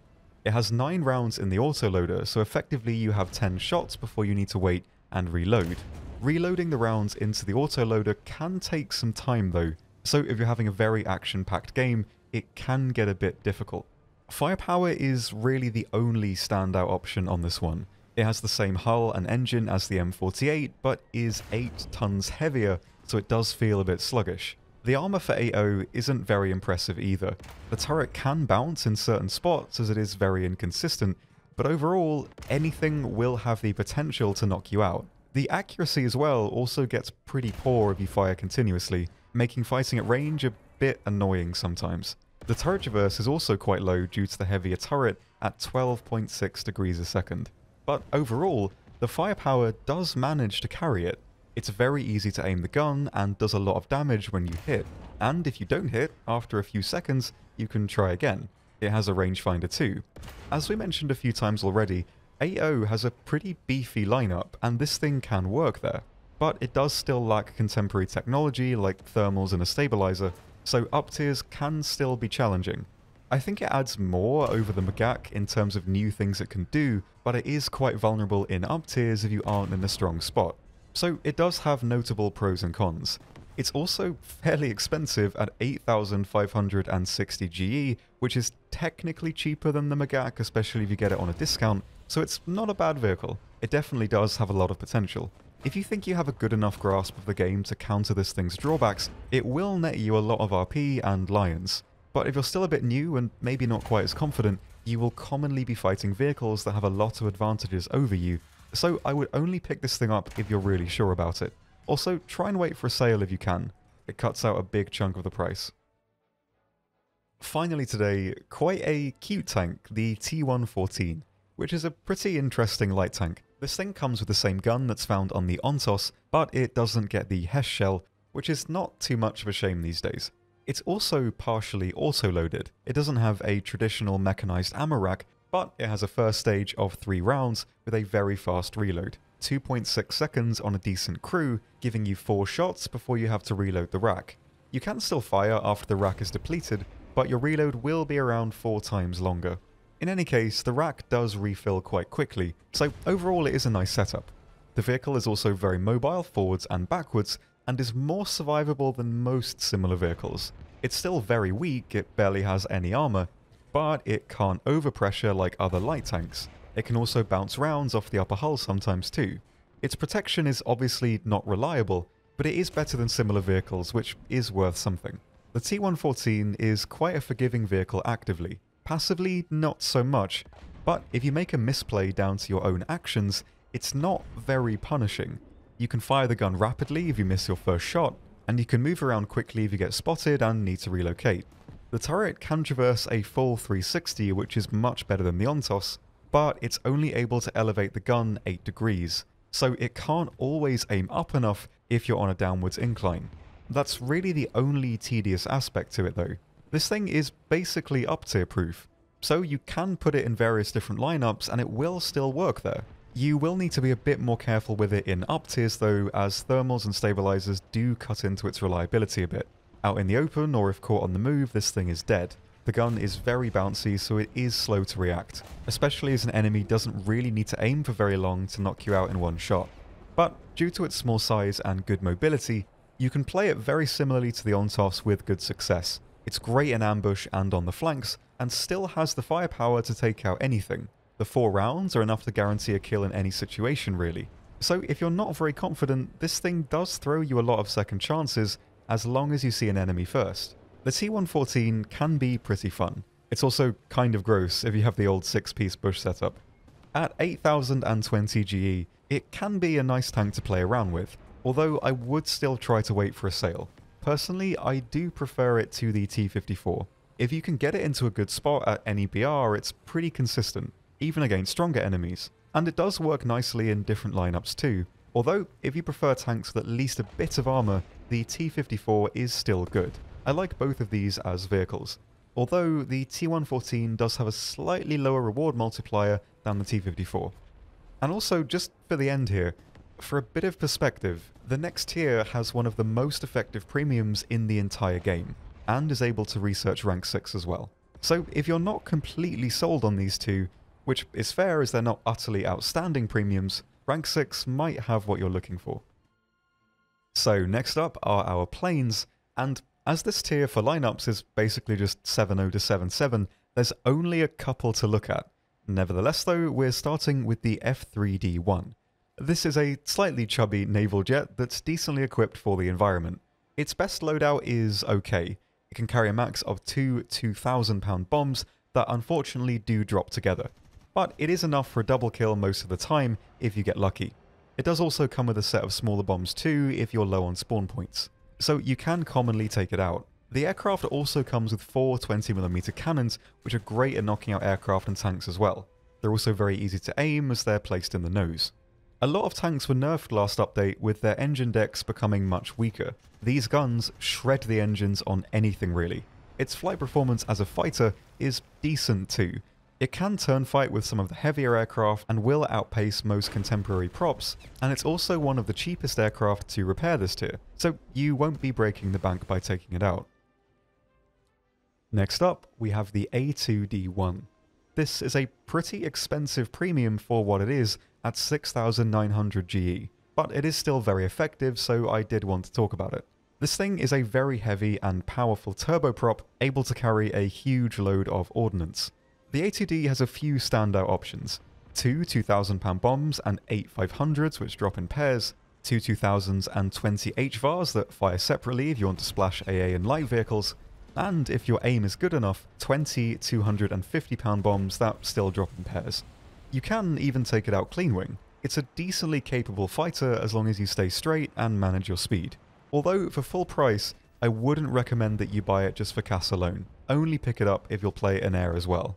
It has 9 rounds in the autoloader, so effectively you have 10 shots before you need to wait and reload. Reloading the rounds into the autoloader can take some time though, so if you're having a very action-packed game, it can get a bit difficult. Firepower is really the only standout option on this one. It has the same hull and engine as the M48, but is 8 tons heavier, so it does feel a bit sluggish. The armor for AO oh isn't very impressive either. The turret can bounce in certain spots as it is very inconsistent, but overall, anything will have the potential to knock you out. The accuracy as well also gets pretty poor if you fire continuously, making fighting at range a bit annoying sometimes. The turret traverse is also quite low due to the heavier turret at 12.6 degrees a second. But overall, the firepower does manage to carry it. It's very easy to aim the gun and does a lot of damage when you hit, and if you don't hit, after a few seconds, you can try again. It has a rangefinder too. As we mentioned a few times already, AO has a pretty beefy lineup, and this thing can work there. But it does still lack contemporary technology like thermals and a stabilizer, so up tiers can still be challenging. I think it adds more over the Magach in terms of new things it can do, but it is quite vulnerable in up tiers if you aren't in a strong spot. So it does have notable pros and cons. It's also fairly expensive at 8,560 GE, which is technically cheaper than the Magach, especially if you get it on a discount, so it's not a bad vehicle. It definitely does have a lot of potential. If you think you have a good enough grasp of the game to counter this thing's drawbacks, it will net you a lot of RP and Lions. But if you're still a bit new and maybe not quite as confident, you will commonly be fighting vehicles that have a lot of advantages over you, so I would only pick this thing up if you're really sure about it. Also, try and wait for a sale if you can. It cuts out a big chunk of the price. Finally today, quite a cute tank, the T114, which is a pretty interesting light tank. This thing comes with the same gun that's found on the Ontos, but it doesn't get the HESH shell, which is not too much of a shame these days. It's also partially auto-loaded. It doesn't have a traditional mechanized ammo rack, but it has a first stage of 3 rounds with a very fast reload. 2.6 seconds on a decent crew, giving you 4 shots before you have to reload the rack. You can still fire after the rack is depleted, but your reload will be around 4 times longer. In any case, the rack does refill quite quickly, so overall it is a nice setup. The vehicle is also very mobile forwards and backwards, and is more survivable than most similar vehicles. It's still very weak, it barely has any armor, but it can't overpressure like other light tanks. It can also bounce rounds off the upper hull sometimes too. Its protection is obviously not reliable, but it is better than similar vehicles, which is worth something. The T114 is quite a forgiving vehicle actively, passively not so much, but if you make a misplay down to your own actions, it's not very punishing. You can fire the gun rapidly if you miss your first shot, and you can move around quickly if you get spotted and need to relocate. The turret can traverse a full 360 which is much better than the Ontos, but it's only able to elevate the gun 8 degrees, so it can't always aim up enough if you're on a downwards incline. That's really the only tedious aspect to it though. This thing is basically up tier proof, so you can put it in various different lineups and it will still work there. You will need to be a bit more careful with it in up tiers though, as thermals and stabilizers do cut into its reliability a bit. Out in the open, or if caught on the move, this thing is dead. The gun is very bouncy, so it is slow to react, especially as an enemy doesn't really need to aim for very long to knock you out in one shot. But due to its small size and good mobility, you can play it very similarly to the Ontos with good success. It's great in ambush and on the flanks, and still has the firepower to take out anything. The four rounds are enough to guarantee a kill in any situation really. So if you're not very confident, this thing does throw you a lot of second chances as long as you see an enemy first. The T114 can be pretty fun. It's also kind of gross if you have the old 6-piece bush setup. At 8020 GE, it can be a nice tank to play around with, although I would still try to wait for a sale. Personally, I do prefer it to the T54. If you can get it into a good spot at any BR, it's pretty consistent even against stronger enemies. And it does work nicely in different lineups too, although if you prefer tanks with at least a bit of armour, the T-54 is still good. I like both of these as vehicles, although the T-114 does have a slightly lower reward multiplier than the T-54. And also, just for the end here, for a bit of perspective, the next tier has one of the most effective premiums in the entire game, and is able to research rank 6 as well. So if you're not completely sold on these two, which is fair as they're not utterly outstanding premiums, rank 6 might have what you're looking for. So next up are our planes, and as this tier for lineups is basically just 7.0 to 7.7, there's only a couple to look at. Nevertheless though, we're starting with the F3D1. This is a slightly chubby naval jet that's decently equipped for the environment. Its best loadout is okay. It can carry a max of two 2,000 pound bombs that unfortunately do drop together but it is enough for a double kill most of the time if you get lucky. It does also come with a set of smaller bombs too if you're low on spawn points, so you can commonly take it out. The aircraft also comes with four 20mm cannons, which are great at knocking out aircraft and tanks as well. They're also very easy to aim as they're placed in the nose. A lot of tanks were nerfed last update with their engine decks becoming much weaker. These guns shred the engines on anything really. Its flight performance as a fighter is decent too, it can turn fight with some of the heavier aircraft and will outpace most contemporary props, and it's also one of the cheapest aircraft to repair this tier, so you won't be breaking the bank by taking it out. Next up, we have the A2D1. This is a pretty expensive premium for what it is at 6900 GE, but it is still very effective, so I did want to talk about it. This thing is a very heavy and powerful turboprop able to carry a huge load of ordnance. The A2D has a few standout options. Two 2,000 pound bombs and eight 500s which drop in pairs, two 2000s and 20 HVARs that fire separately if you want to splash AA in light vehicles, and if your aim is good enough, 20 250 pound bombs that still drop in pairs. You can even take it out clean wing. It's a decently capable fighter as long as you stay straight and manage your speed. Although for full price, I wouldn't recommend that you buy it just for CAS alone. Only pick it up if you'll play in air as well.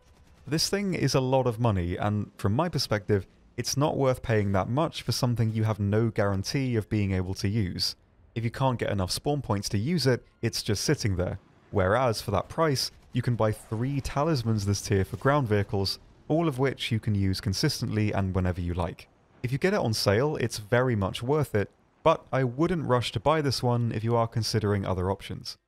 This thing is a lot of money, and from my perspective, it's not worth paying that much for something you have no guarantee of being able to use. If you can't get enough spawn points to use it, it's just sitting there. Whereas, for that price, you can buy three talismans this tier for ground vehicles, all of which you can use consistently and whenever you like. If you get it on sale, it's very much worth it, but I wouldn't rush to buy this one if you are considering other options.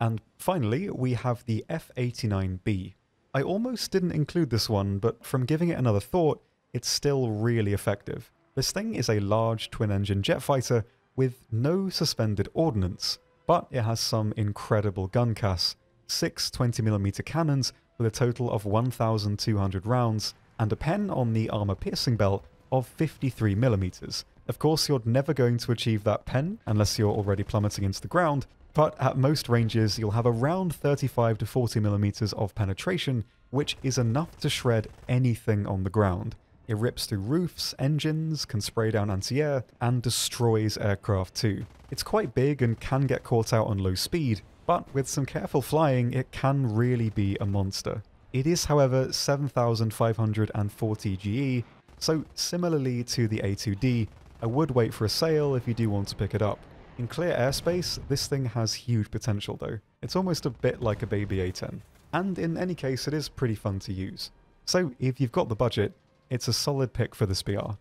And finally, we have the F-89B, I almost didn't include this one, but from giving it another thought, it's still really effective. This thing is a large twin-engine jet fighter with no suspended ordnance, but it has some incredible gun CAS, six 20mm cannons with a total of 1,200 rounds, and a pen on the armor piercing belt of 53mm. Of course, you're never going to achieve that pen unless you're already plummeting into the ground, but at most ranges you'll have around 35 to 40mm of penetration, which is enough to shred anything on the ground. It rips through roofs, engines, can spray down anti-air, and destroys aircraft too. It's quite big and can get caught out on low speed, but with some careful flying it can really be a monster. It is however 7540 GE, so similarly to the A2D, I would wait for a sale if you do want to pick it up. In clear airspace, this thing has huge potential though. It's almost a bit like a baby A10. And in any case, it is pretty fun to use. So if you've got the budget, it's a solid pick for this BR.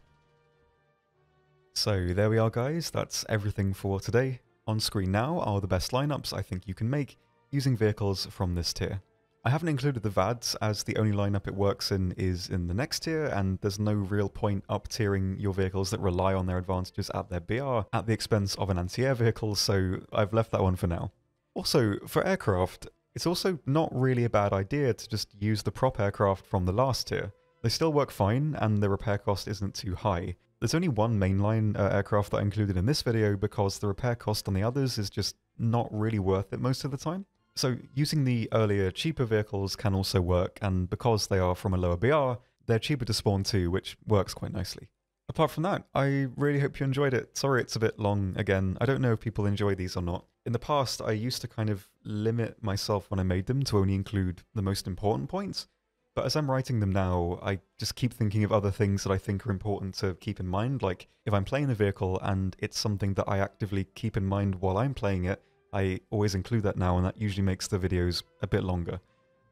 So there we are guys, that's everything for today. On screen now are the best lineups I think you can make using vehicles from this tier. I haven't included the VADs as the only lineup it works in is in the next tier and there's no real point up tiering your vehicles that rely on their advantages at their BR at the expense of an anti-air vehicle so I've left that one for now. Also, for aircraft, it's also not really a bad idea to just use the prop aircraft from the last tier. They still work fine, and the repair cost isn't too high. There's only one mainline uh, aircraft that I included in this video because the repair cost on the others is just not really worth it most of the time. So using the earlier cheaper vehicles can also work, and because they are from a lower BR, they're cheaper to spawn too, which works quite nicely. Apart from that, I really hope you enjoyed it. Sorry it's a bit long again. I don't know if people enjoy these or not. In the past, I used to kind of limit myself when I made them to only include the most important points, but as I'm writing them now, I just keep thinking of other things that I think are important to keep in mind. Like, if I'm playing a vehicle and it's something that I actively keep in mind while I'm playing it, I always include that now, and that usually makes the videos a bit longer.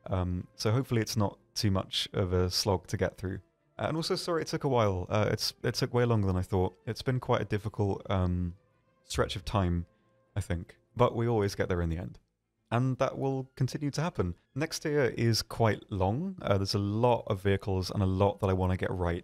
Um, so hopefully it's not too much of a slog to get through. And also, sorry it took a while. Uh, it's It took way longer than I thought. It's been quite a difficult um, stretch of time, I think. But we always get there in the end and that will continue to happen. Next year is quite long. Uh, there's a lot of vehicles and a lot that I want to get right,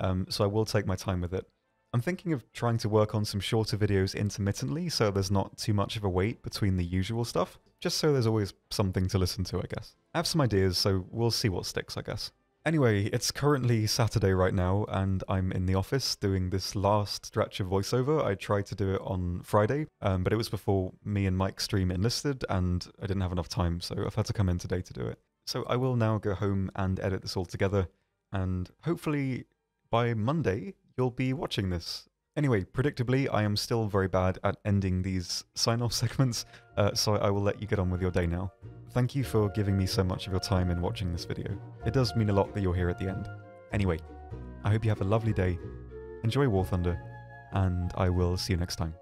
um, so I will take my time with it. I'm thinking of trying to work on some shorter videos intermittently so there's not too much of a wait between the usual stuff, just so there's always something to listen to, I guess. I have some ideas, so we'll see what sticks, I guess. Anyway, it's currently Saturday right now, and I'm in the office doing this last stretch of voiceover. I tried to do it on Friday, um, but it was before me and Mike's stream enlisted, and I didn't have enough time, so I've had to come in today to do it. So I will now go home and edit this all together, and hopefully by Monday you'll be watching this. Anyway, predictably, I am still very bad at ending these sign-off (laughs) segments, uh, so I will let you get on with your day now. Thank you for giving me so much of your time in watching this video. It does mean a lot that you're here at the end. Anyway, I hope you have a lovely day, enjoy War Thunder, and I will see you next time.